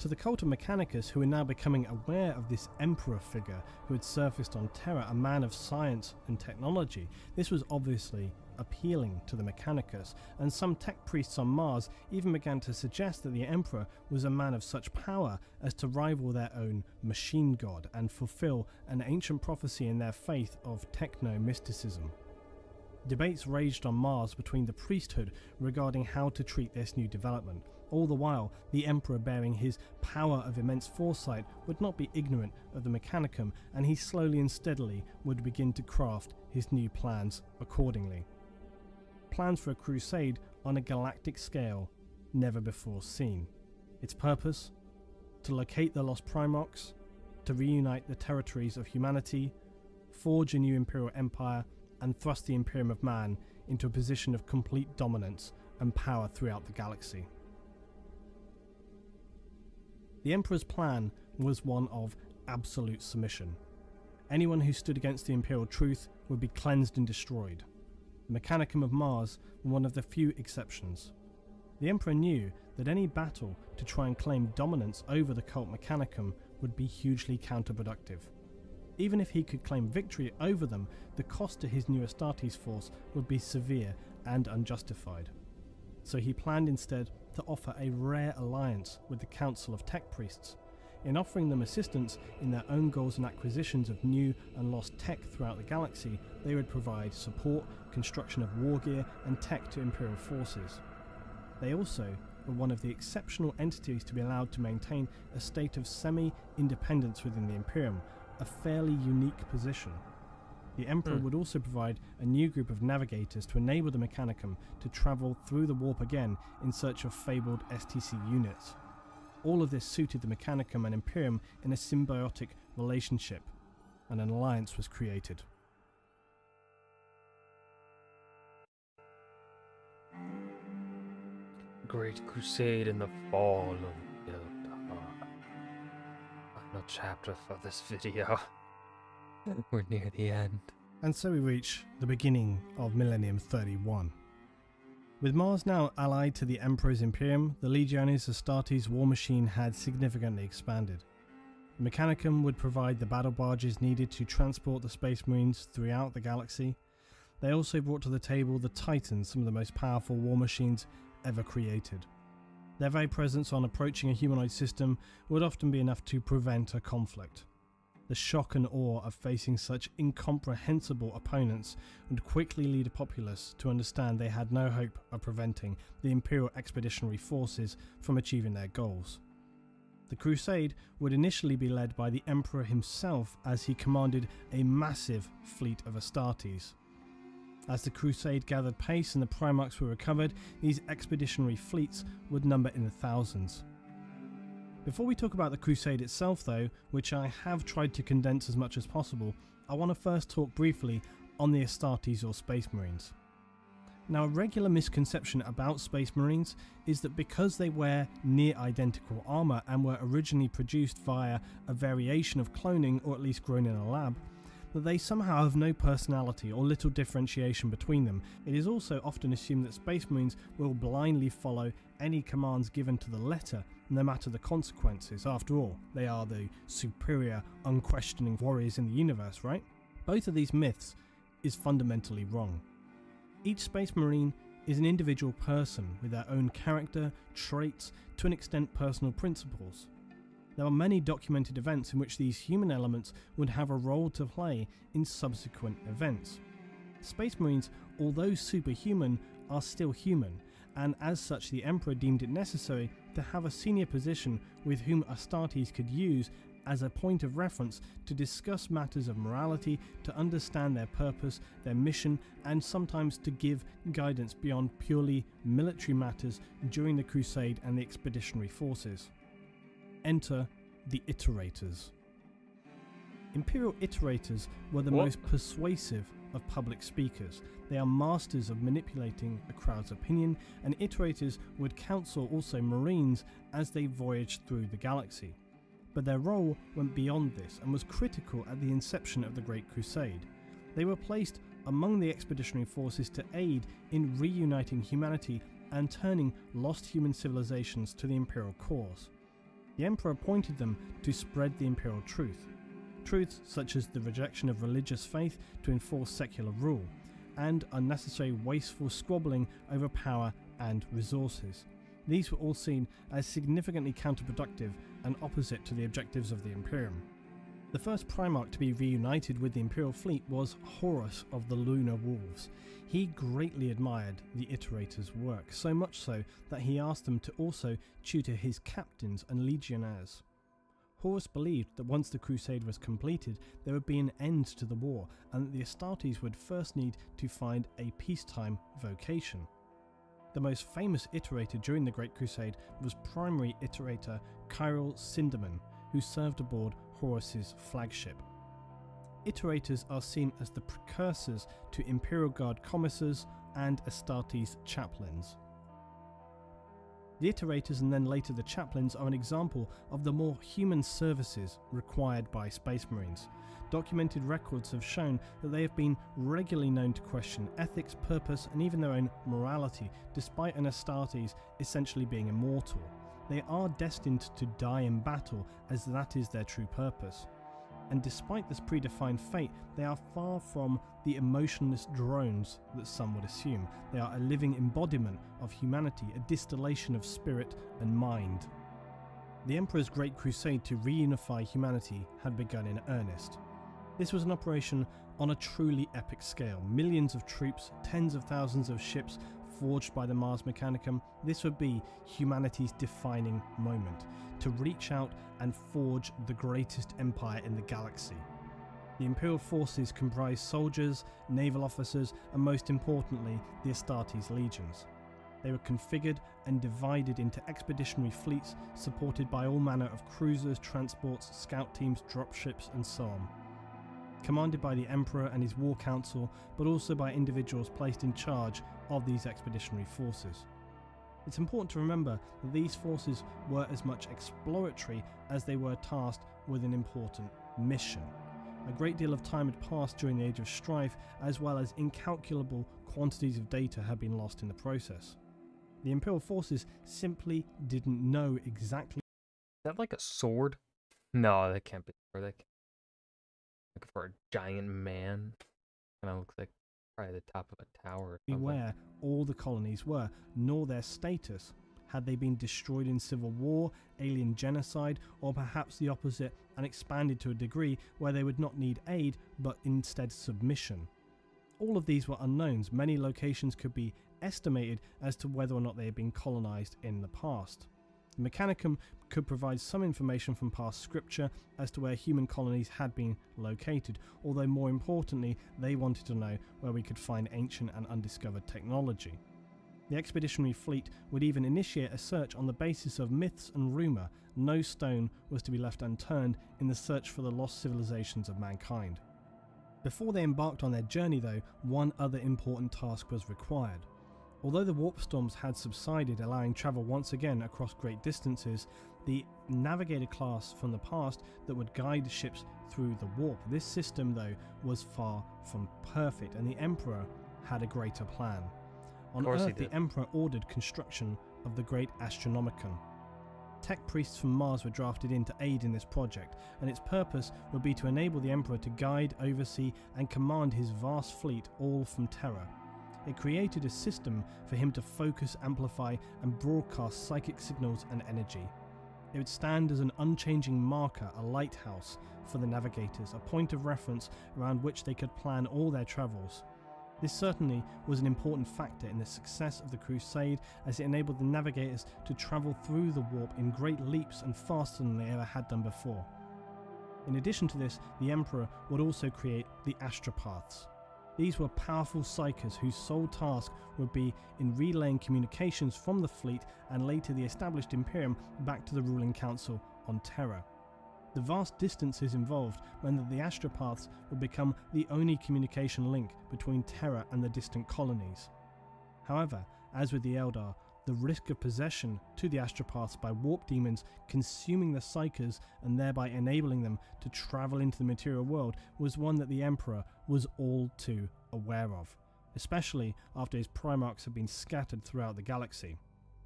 To the cult of Mechanicus, who were now becoming aware of this emperor figure who had surfaced on Terra, a man of science and technology, this was obviously appealing to the Mechanicus, and some tech priests on Mars even began to suggest that the Emperor was a man of such power as to rival their own machine god and fulfill an ancient prophecy in their faith of techno mysticism. Debates raged on Mars between the priesthood regarding how to treat this new development. All the while, the Emperor, bearing his power of immense foresight, would not be ignorant of the Mechanicum, and he slowly and steadily would begin to craft his new plans accordingly plans for a crusade on a galactic scale never before seen. Its purpose? To locate the lost Primarchs, to reunite the territories of humanity, forge a new Imperial Empire, and thrust the Imperium of Man into a position of complete dominance and power throughout the galaxy. The Emperor's plan was one of absolute submission. Anyone who stood against the Imperial truth would be cleansed and destroyed the Mechanicum of Mars were one of the few exceptions. The Emperor knew that any battle to try and claim dominance over the cult Mechanicum would be hugely counterproductive. Even if he could claim victory over them, the cost to his new Astartes force would be severe and unjustified. So he planned instead to offer a rare alliance with the Council of Tech Priests, in offering them assistance in their own goals and acquisitions of new and lost tech throughout the galaxy, they would provide support, construction of war gear, and tech to Imperial forces. They also were one of the exceptional entities to be allowed to maintain a state of semi independence within the Imperium, a fairly unique position. The Emperor mm. would also provide a new group of navigators to enable the Mechanicum to travel through the warp again in search of fabled STC units. All of this suited the Mechanicum and Imperium in a symbiotic relationship, and an alliance was created. Great Crusade and the Fall of Eldar. Final chapter for this video. We're near the end. And so we reach the beginning of Millennium 31. With Mars now allied to the Emperor's Imperium, the Legiones Astartes war machine had significantly expanded. Mechanicum would provide the battle barges needed to transport the Space Marines throughout the galaxy. They also brought to the table the Titans, some of the most powerful war machines ever created. Their very presence on approaching a humanoid system would often be enough to prevent a conflict. The shock and awe of facing such incomprehensible opponents would quickly lead a populace to understand they had no hope of preventing the Imperial Expeditionary Forces from achieving their goals. The crusade would initially be led by the Emperor himself as he commanded a massive fleet of Astartes. As the crusade gathered pace and the Primarchs were recovered, these expeditionary fleets would number in the thousands. Before we talk about the crusade itself though, which I have tried to condense as much as possible, I want to first talk briefly on the Astartes or Space Marines. Now, a regular misconception about Space Marines is that because they wear near identical armour and were originally produced via a variation of cloning or at least grown in a lab, that they somehow have no personality or little differentiation between them. It is also often assumed that Space Marines will blindly follow any commands given to the letter, no matter the consequences. After all, they are the superior, unquestioning warriors in the universe, right? Both of these myths is fundamentally wrong. Each Space Marine is an individual person with their own character, traits, to an extent personal principles. There are many documented events in which these human elements would have a role to play in subsequent events. Space Marines, although superhuman, are still human, and as such, the Emperor deemed it necessary to have a senior position with whom Astartes could use as a point of reference to discuss matters of morality, to understand their purpose, their mission, and sometimes to give guidance beyond purely military matters during the Crusade and the expeditionary forces. Enter the Iterators. Imperial Iterators were the What? most persuasive of public speakers. They are masters of manipulating a crowd's opinion, and Iterators would counsel also Marines as they voyaged through the galaxy but their role went beyond this and was critical at the inception of the Great Crusade. They were placed among the expeditionary forces to aid in reuniting humanity and turning lost human civilizations to the imperial cause. The emperor appointed them to spread the imperial truth. Truths such as the rejection of religious faith to enforce secular rule, and unnecessary wasteful squabbling over power and resources. These were all seen as significantly counterproductive and opposite to the objectives of the Imperium. The first Primarch to be reunited with the Imperial fleet was Horus of the Lunar Wolves. He greatly admired the Iterators' work, so much so that he asked them to also tutor his captains and legionnaires. Horus believed that once the crusade was completed, there would be an end to the war, and that the Astartes would first need to find a peacetime vocation. The most famous iterator during the Great Crusade was primary iterator Kyril Sindermann, who served aboard Horus's flagship. Iterators are seen as the precursors to Imperial Guard commissars and Astartes chaplains. The iterators and then later the chaplains are an example of the more human services required by Space Marines. Documented records have shown that they have been regularly known to question ethics, purpose, and even their own morality, despite an Astartes essentially being immortal. They are destined to die in battle, as that is their true purpose. And despite this predefined fate, they are far from the emotionless drones that some would assume. They are a living embodiment of humanity, a distillation of spirit and mind. The Emperor's Great Crusade to reunify humanity had begun in earnest. This was an operation on a truly epic scale. Millions of troops, tens of thousands of ships forged by the Mars Mechanicum. This would be humanity's defining moment to reach out and forge the greatest empire in the galaxy. The Imperial forces comprised soldiers, naval officers, and most importantly, the Astartes legions. They were configured and divided into expeditionary fleets supported by all manner of cruisers, transports, scout teams, dropships, and so on commanded by the Emperor and his war council, but also by individuals placed in charge of these expeditionary forces. It's important to remember that these forces were as much exploratory as they were tasked with an important mission. A great deal of time had passed during the Age of Strife, as well as incalculable quantities of data had been lost in the process. The Imperial forces simply didn't know exactly. Is that like a sword? No, that can't be. Or that looking for a giant man. Kind of looks like probably the top of a tower. where all the colonies were, nor their status. Had they been destroyed in civil war, alien genocide, or perhaps the opposite and expanded to a degree where they would not need aid but instead submission? All of these were unknowns. Many locations could be estimated as to whether or not they had been colonized in the past. The Mechanicum could provide some information from past scripture as to where human colonies had been located, although more importantly, they wanted to know where we could find ancient and undiscovered technology. The expeditionary fleet would even initiate a search on the basis of myths and rumour. No stone was to be left unturned in the search for the lost civilizations of mankind. Before they embarked on their journey, though, one other important task was required. Although the warp storms had subsided, allowing travel once again across great distances, the Navigator class from the past that would guide ships through the warp. This system, though, was far from perfect, and the Emperor had a greater plan. On Earth, the Emperor ordered construction of the Great Astronomicon. Tech priests from Mars were drafted in to aid in this project, and its purpose would be to enable the Emperor to guide, oversee, and command his vast fleet all from Terra. It created a system for him to focus, amplify, and broadcast psychic signals and energy. It would stand as an unchanging marker, a lighthouse for the navigators, a point of reference around which they could plan all their travels. This certainly was an important factor in the success of the crusade as it enabled the navigators to travel through the warp in great leaps and faster than they ever had done before. In addition to this, the Emperor would also create the astropaths, these were powerful psykers whose sole task would be in relaying communications from the fleet and later the established Imperium back to the ruling council on Terra. The vast distances involved meant that the astropaths would become the only communication link between Terra and the distant colonies. However, as with the Eldar, the risk of possession to the astropaths by warp demons consuming the psykers and thereby enabling them to travel into the material world was one that the Emperor was all too aware of, especially after his Primarchs had been scattered throughout the galaxy.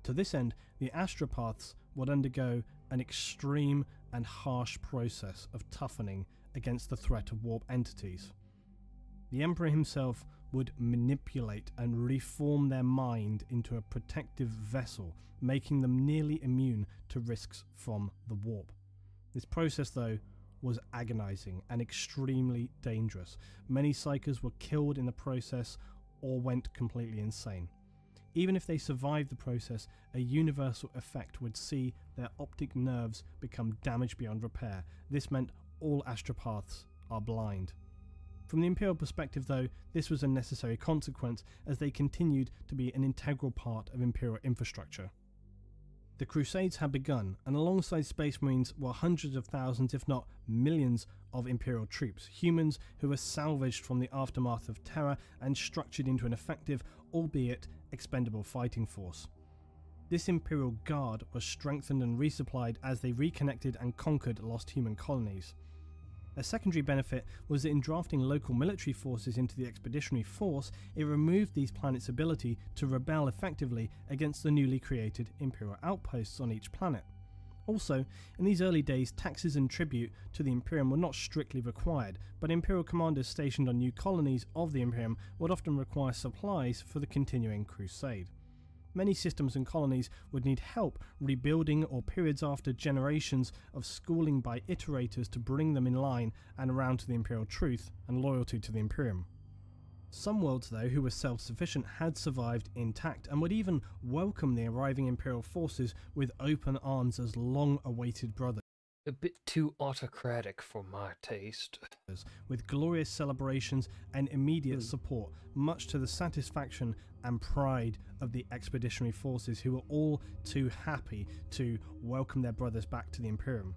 To this end, the astropaths would undergo an extreme and harsh process of toughening against the threat of warp entities. The Emperor himself would manipulate and reform their mind into a protective vessel, making them nearly immune to risks from the warp. This process, though, was agonizing and extremely dangerous. Many psykers were killed in the process or went completely insane. Even if they survived the process, a universal effect would see their optic nerves become damaged beyond repair. This meant all astropaths are blind. From the Imperial perspective, though, this was a necessary consequence as they continued to be an integral part of Imperial infrastructure. The Crusades had begun, and alongside Space Marines were hundreds of thousands, if not millions, of Imperial troops, humans who were salvaged from the aftermath of Terra and structured into an effective, albeit expendable, fighting force. This Imperial Guard was strengthened and resupplied as they reconnected and conquered lost human colonies. A secondary benefit was that in drafting local military forces into the expeditionary force, it removed these planets' ability to rebel effectively against the newly created Imperial outposts on each planet. Also, in these early days, taxes and tribute to the Imperium were not strictly required, but Imperial commanders stationed on new colonies of the Imperium would often require supplies for the continuing crusade many systems and colonies would need help rebuilding or periods after generations of schooling by iterators to bring them in line and around to the imperial truth and loyalty to the Imperium. Some worlds, though, who were self sufficient had survived intact and would even welcome the arriving Imperial forces with open arms as long awaited brothers. A bit too autocratic for my taste. With glorious celebrations and immediate mm. support, much to the satisfaction and pride of the expeditionary forces who were all too happy to welcome their brothers back to the Imperium.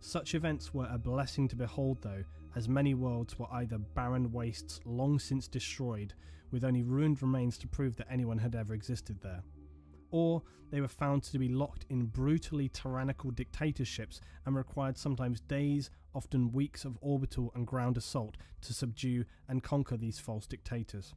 Such events were a blessing to behold, though, as many worlds were either barren wastes long since destroyed, with only ruined remains to prove that anyone had ever existed there or they were found to be locked in brutally tyrannical dictatorships and required sometimes days, often weeks of orbital and ground assault to subdue and conquer these false dictators.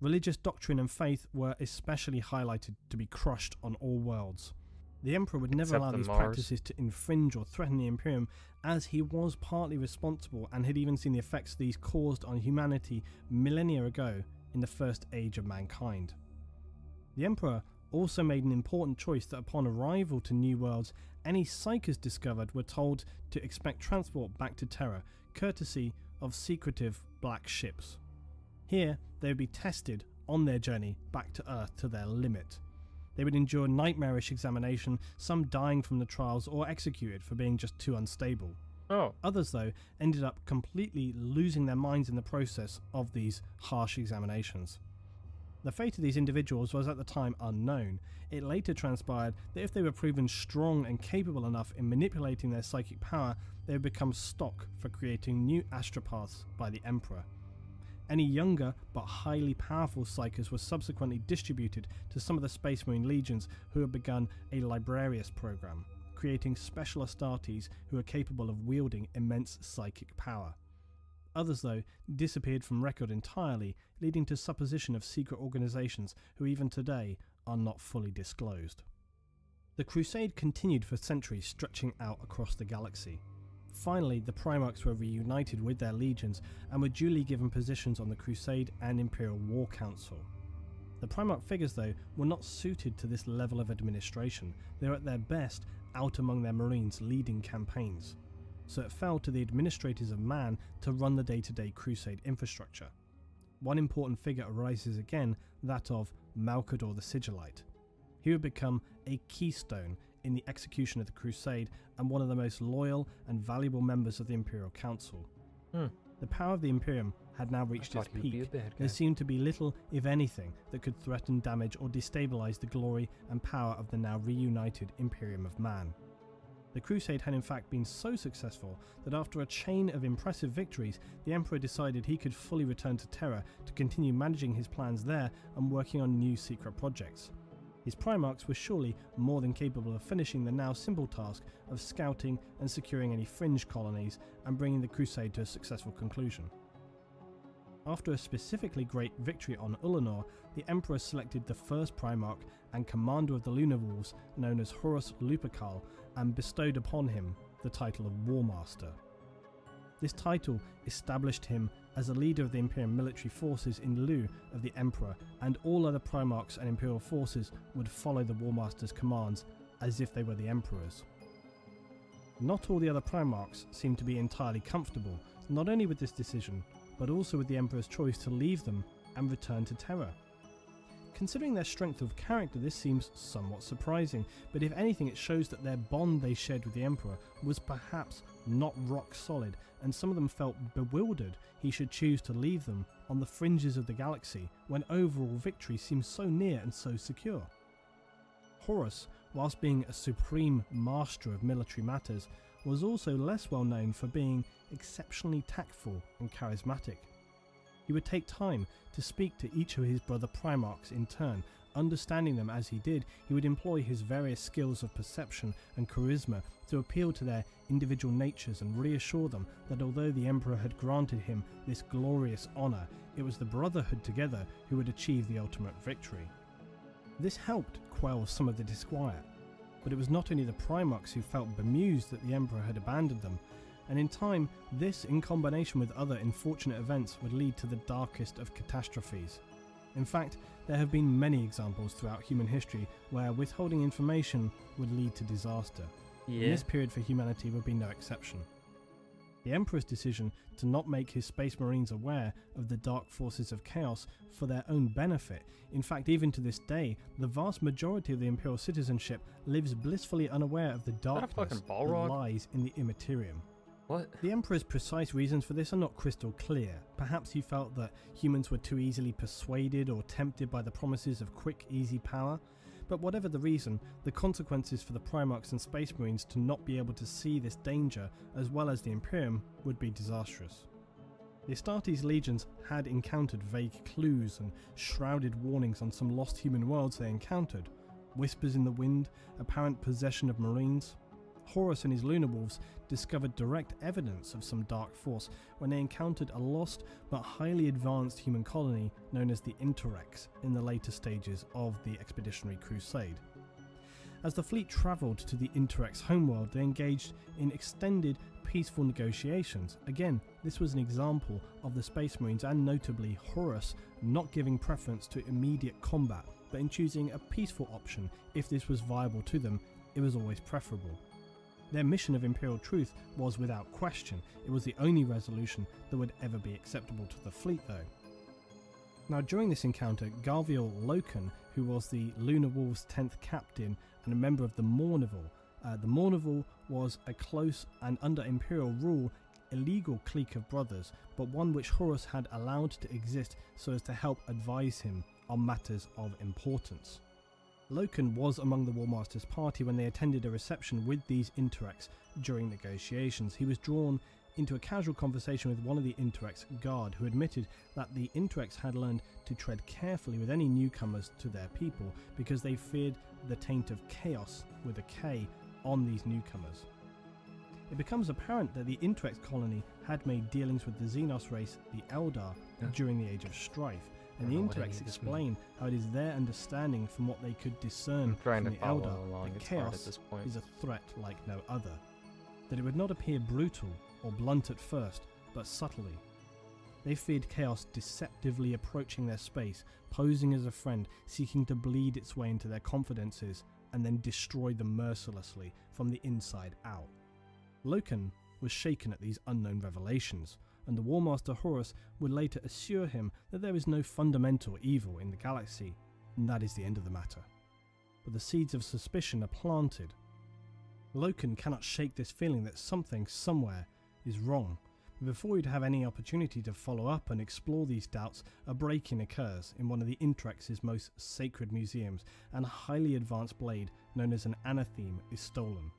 Religious doctrine and faith were especially highlighted to be crushed on all worlds. The Emperor would never Except allow the these Mars. practices to infringe or threaten the Imperium, as he was partly responsible and had even seen the effects these caused on humanity millennia ago in the first age of mankind. The Emperor also made an important choice that upon arrival to New Worlds, any psykers discovered were told to expect transport back to Terra, courtesy of secretive black ships. Here, they would be tested on their journey back to Earth to their limit. They would endure nightmarish examination, some dying from the trials or executed for being just too unstable. Oh, Others, though, ended up completely losing their minds in the process of these harsh examinations. The fate of these individuals was at the time unknown. It later transpired that if they were proven strong and capable enough in manipulating their psychic power, they would become stock for creating new astropaths by the Emperor. Any younger but highly powerful psykers were subsequently distributed to some of the Space Marine legions who had begun a Librarius program, creating special Astartes who are capable of wielding immense psychic power. Others, though, disappeared from record entirely, leading to supposition of secret organisations who even today are not fully disclosed. The crusade continued for centuries, stretching out across the galaxy. Finally, the Primarchs were reunited with their legions and were duly given positions on the Crusade and Imperial War Council. The Primarch figures, though, were not suited to this level of administration. They were at their best out among their Marines leading campaigns. So it fell to the administrators of Man to run the day to day Crusade infrastructure. One important figure arises again, that of Malkador the Sigillite. He would become a keystone in the execution of the Crusade and one of the most loyal and valuable members of the Imperial Council. Hmm. The power of the Imperium had now reached its be peak. There seemed to be little, if anything, that could threaten, damage, or destabilize the glory and power of the now reunited Imperium of Man. The Crusade had in fact been so successful that after a chain of impressive victories, the Emperor decided he could fully return to Terra to continue managing his plans there and working on new secret projects. His Primarchs were surely more than capable of finishing the now simple task of scouting and securing any fringe colonies and bringing the Crusade to a successful conclusion. After a specifically great victory on Ullanor, the Emperor selected the first Primarch and commander of the Lunar Wolves, known as Horus Lupercal, and bestowed upon him the title of War Master. This title established him as a leader of the Imperial military forces in lieu of the Emperor, and all other Primarchs and Imperial forces would follow the War Master's commands as if they were the Emperor's. Not all the other Primarchs seemed to be entirely comfortable, not only with this decision, but also with the Emperor's choice to leave them and return to Terra. Considering their strength of character, this seems somewhat surprising, but if anything, it shows that their bond they shared with the Emperor was perhaps not rock solid, and some of them felt bewildered he should choose to leave them on the fringes of the galaxy when overall victory seems so near and so secure. Horus, whilst being a supreme master of military matters, was also less well known for being exceptionally tactful and charismatic. He would take time to speak to each of his brother Primarchs in turn. Understanding them as he did, he would employ his various skills of perception and charisma to appeal to their individual natures and reassure them that although the Emperor had granted him this glorious honour, it was the Brotherhood together who would achieve the ultimate victory. This helped quell some of the disquiet, but it was not only the Primarchs who felt bemused that the Emperor had abandoned them, and in time, this, in combination with other unfortunate events, would lead to the darkest of catastrophes. In fact, there have been many examples throughout human history where withholding information would lead to disaster. And this period for humanity would be no exception. The Emperor's decision to not make his Space Marines aware of the dark forces of chaos for their own benefit, in fact, even to this day, the vast majority of the Imperial citizenship lives blissfully unaware of the that darkness fucking that lies in the Immaterium. What? The Emperor's precise reasons for this are not crystal clear. Perhaps he felt that humans were too easily persuaded or tempted by the promises of quick, easy power. But whatever the reason, the consequences for the Primarchs and Space Marines to not be able to see this danger, as well as the Imperium, would be disastrous. The Astartes legions had encountered vague clues and shrouded warnings on some lost human worlds they encountered, whispers in the wind, apparent possession of marines. Horus and his lunar wolves discovered direct evidence of some dark force when they encountered a lost but highly advanced human colony known as the Interrex in the later stages of the Expeditionary Crusade. As the fleet travelled to the Interrex homeworld, they engaged in extended peaceful negotiations. Again, this was an example of the Space Marines and notably Horus not giving preference to immediate combat, but in choosing a peaceful option if this was viable to them, it was always preferable. Their mission of Imperial Truth was without question, it was the only resolution that would ever be acceptable to the fleet though. Now, during this encounter, Garviel Loken, who was the Lunar Wolves' 10th captain and a member of the Mournival, uh, the Mournival was a close and under Imperial rule illegal clique of brothers, but one which Horus had allowed to exist so as to help advise him on matters of importance. Loken was among the War Master's party when they attended a reception with these Interrex during negotiations. He was drawn into a casual conversation with one of the Interrex guard, who admitted that the Interrex had learned to tread carefully with any newcomers to their people because they feared the taint of chaos with a K on these newcomers. It becomes apparent that the Interrex colony had made dealings with the Xenos race, the Eldar, Yeah. during the Age of Strife, and the don't know what any Interrex of this explain how it is their understanding from what they could discern from the Eldar along. that It's chaos this point. is a threat like no other. That it would not appear brutal or blunt at first, but subtly. They feared chaos deceptively approaching their space, posing as a friend, seeking to bleed its way into their confidences, and then destroy them mercilessly from the inside out. Loken was shaken at these unknown revelations, and the Warmaster Horus would later assure him that there is no fundamental evil in the galaxy, and that is the end of the matter. But the seeds of suspicion are planted. Loken cannot shake this feeling that something somewhere is wrong. But before he'd have any opportunity to follow up and explore these doubts, a break in occurs in one of the Interrex's most sacred museums, and a highly advanced blade known as an anathame is stolen.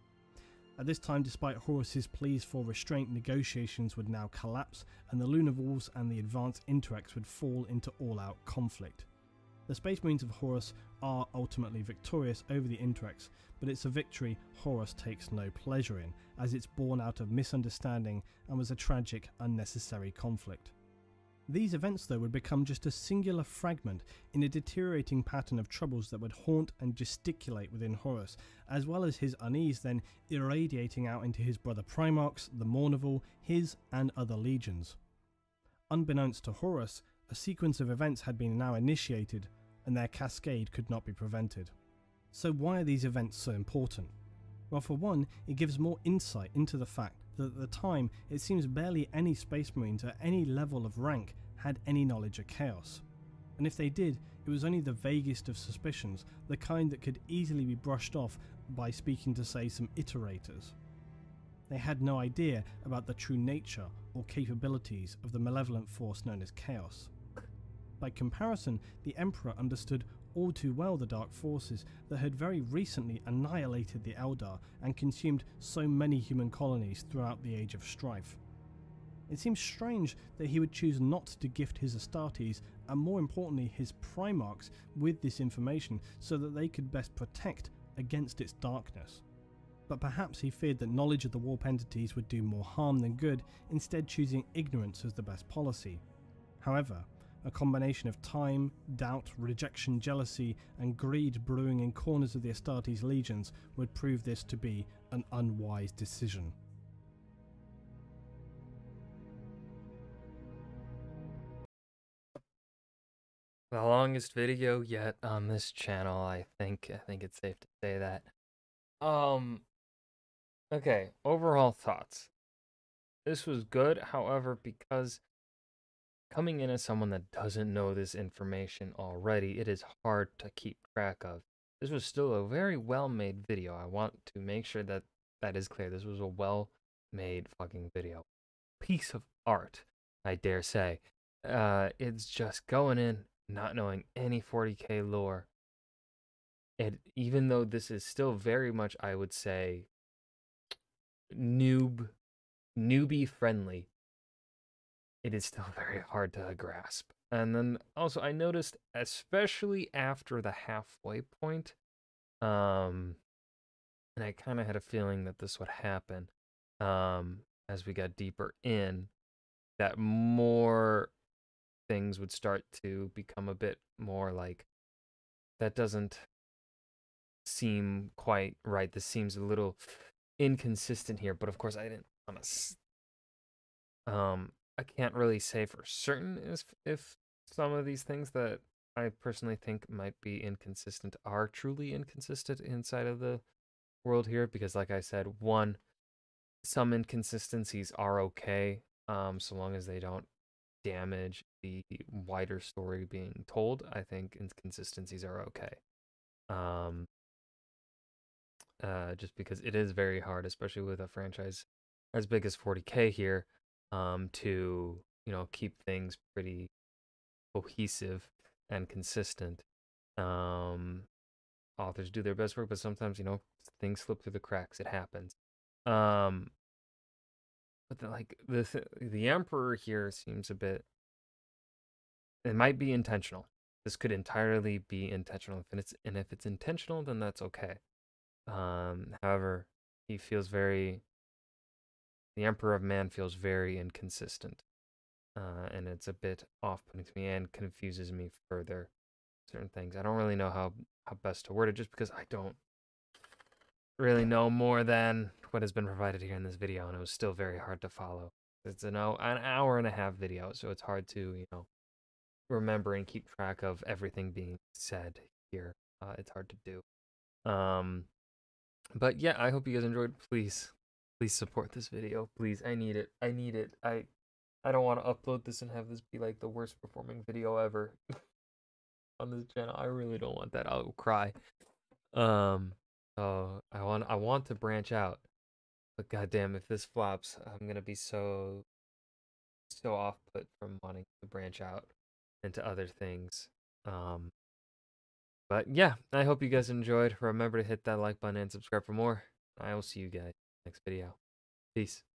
At this time, despite Horus's pleas for restraint, negotiations would now collapse, and the Lunar Wolves and the advanced Interrex would fall into all out conflict. The Space Marines of Horus are ultimately victorious over the Interrex, but it's a victory Horus takes no pleasure in, as it's born out of misunderstanding and was a tragic, unnecessary conflict. These events, though, would become just a singular fragment in a deteriorating pattern of troubles that would haunt and gesticulate within Horus, as well as his unease then irradiating out into his brother Primarchs, the Mournival, his and other legions. Unbeknownst to Horus, a sequence of events had been now initiated, and their cascade could not be prevented. So, why are these events so important? Well, for one, it gives more insight into the fact that at the time it seems barely any Space Marines at any level of rank had any knowledge of chaos. And if they did, it was only the vaguest of suspicions, the kind that could easily be brushed off by speaking to, say, some iterators. They had no idea about the true nature or capabilities of the malevolent force known as chaos. By comparison, the Emperor understood all too well the dark forces that had very recently annihilated the Eldar and consumed so many human colonies throughout the Age of Strife. It seems strange that he would choose not to gift his Astartes and more importantly his Primarchs with this information so that they could best protect against its darkness. But perhaps he feared that knowledge of the warp entities would do more harm than good, instead choosing ignorance as the best policy. However, a combination of time, doubt, rejection, jealousy, and greed brewing in corners of the Astartes legions would prove this to be an unwise decision. the longest video yet on this channel i think i think it's safe to say that um okay overall thoughts this was good however because coming in as someone that doesn't know this information already it is hard to keep track of. This was still a very well made video i want to make sure that that is clear this was a well made fucking video. Piece of art i dare say. Uh it's just going in not knowing any 40k lore. And even though this is still very much I would say noob newbie friendly, it is still very hard to grasp. And then also I noticed especially after the halfway point Um, and I kind of had a feeling that this would happen um, as we got deeper in, that more things would start to become a bit more like that doesn't seem quite right. This seems a little inconsistent here, but of course I didn't want to. Um, I can't really say for certain if if some of these things that I personally think might be inconsistent are truly inconsistent inside of the world here because like I said, one some inconsistencies are okay um so long as they don't damage the wider story being told. I think inconsistencies are okay. Um uh just because it is very hard especially with a franchise as big as 40k here um to, you know, keep things pretty cohesive and consistent. Um, authors do their best work, but sometimes you know things slip through the cracks. It happens. Um, but the, like the th- the emperor here seems a bit. It might be intentional. This could entirely be intentional, and it's and if it's intentional, then that's okay. Um, however, he feels very. The Emperor of Man feels very inconsistent uh, and it's a bit off-putting to me and confuses me further. Certain things I don't really know how how best to word it, just because I don't really know more than what has been provided here in this video, and it was still very hard to follow. It's an hour, an hour and a half video, so it's hard to you know remember and keep track of everything being said here. Uh, it's hard to do. Um, but yeah, I hope you guys enjoyed. Please, please support this video. Please, I need it. I need it. I I don't want to upload this and have this be like the worst performing video ever on this channel. I really don't want that. I'll cry. Um, so I want I want to branch out, but goddamn, if this flops, I'm gonna be so so off put from wanting to branch out into other things. Um, but yeah, I hope you guys enjoyed. Remember to hit that like button and subscribe for more. I will see you guys next video. Peace.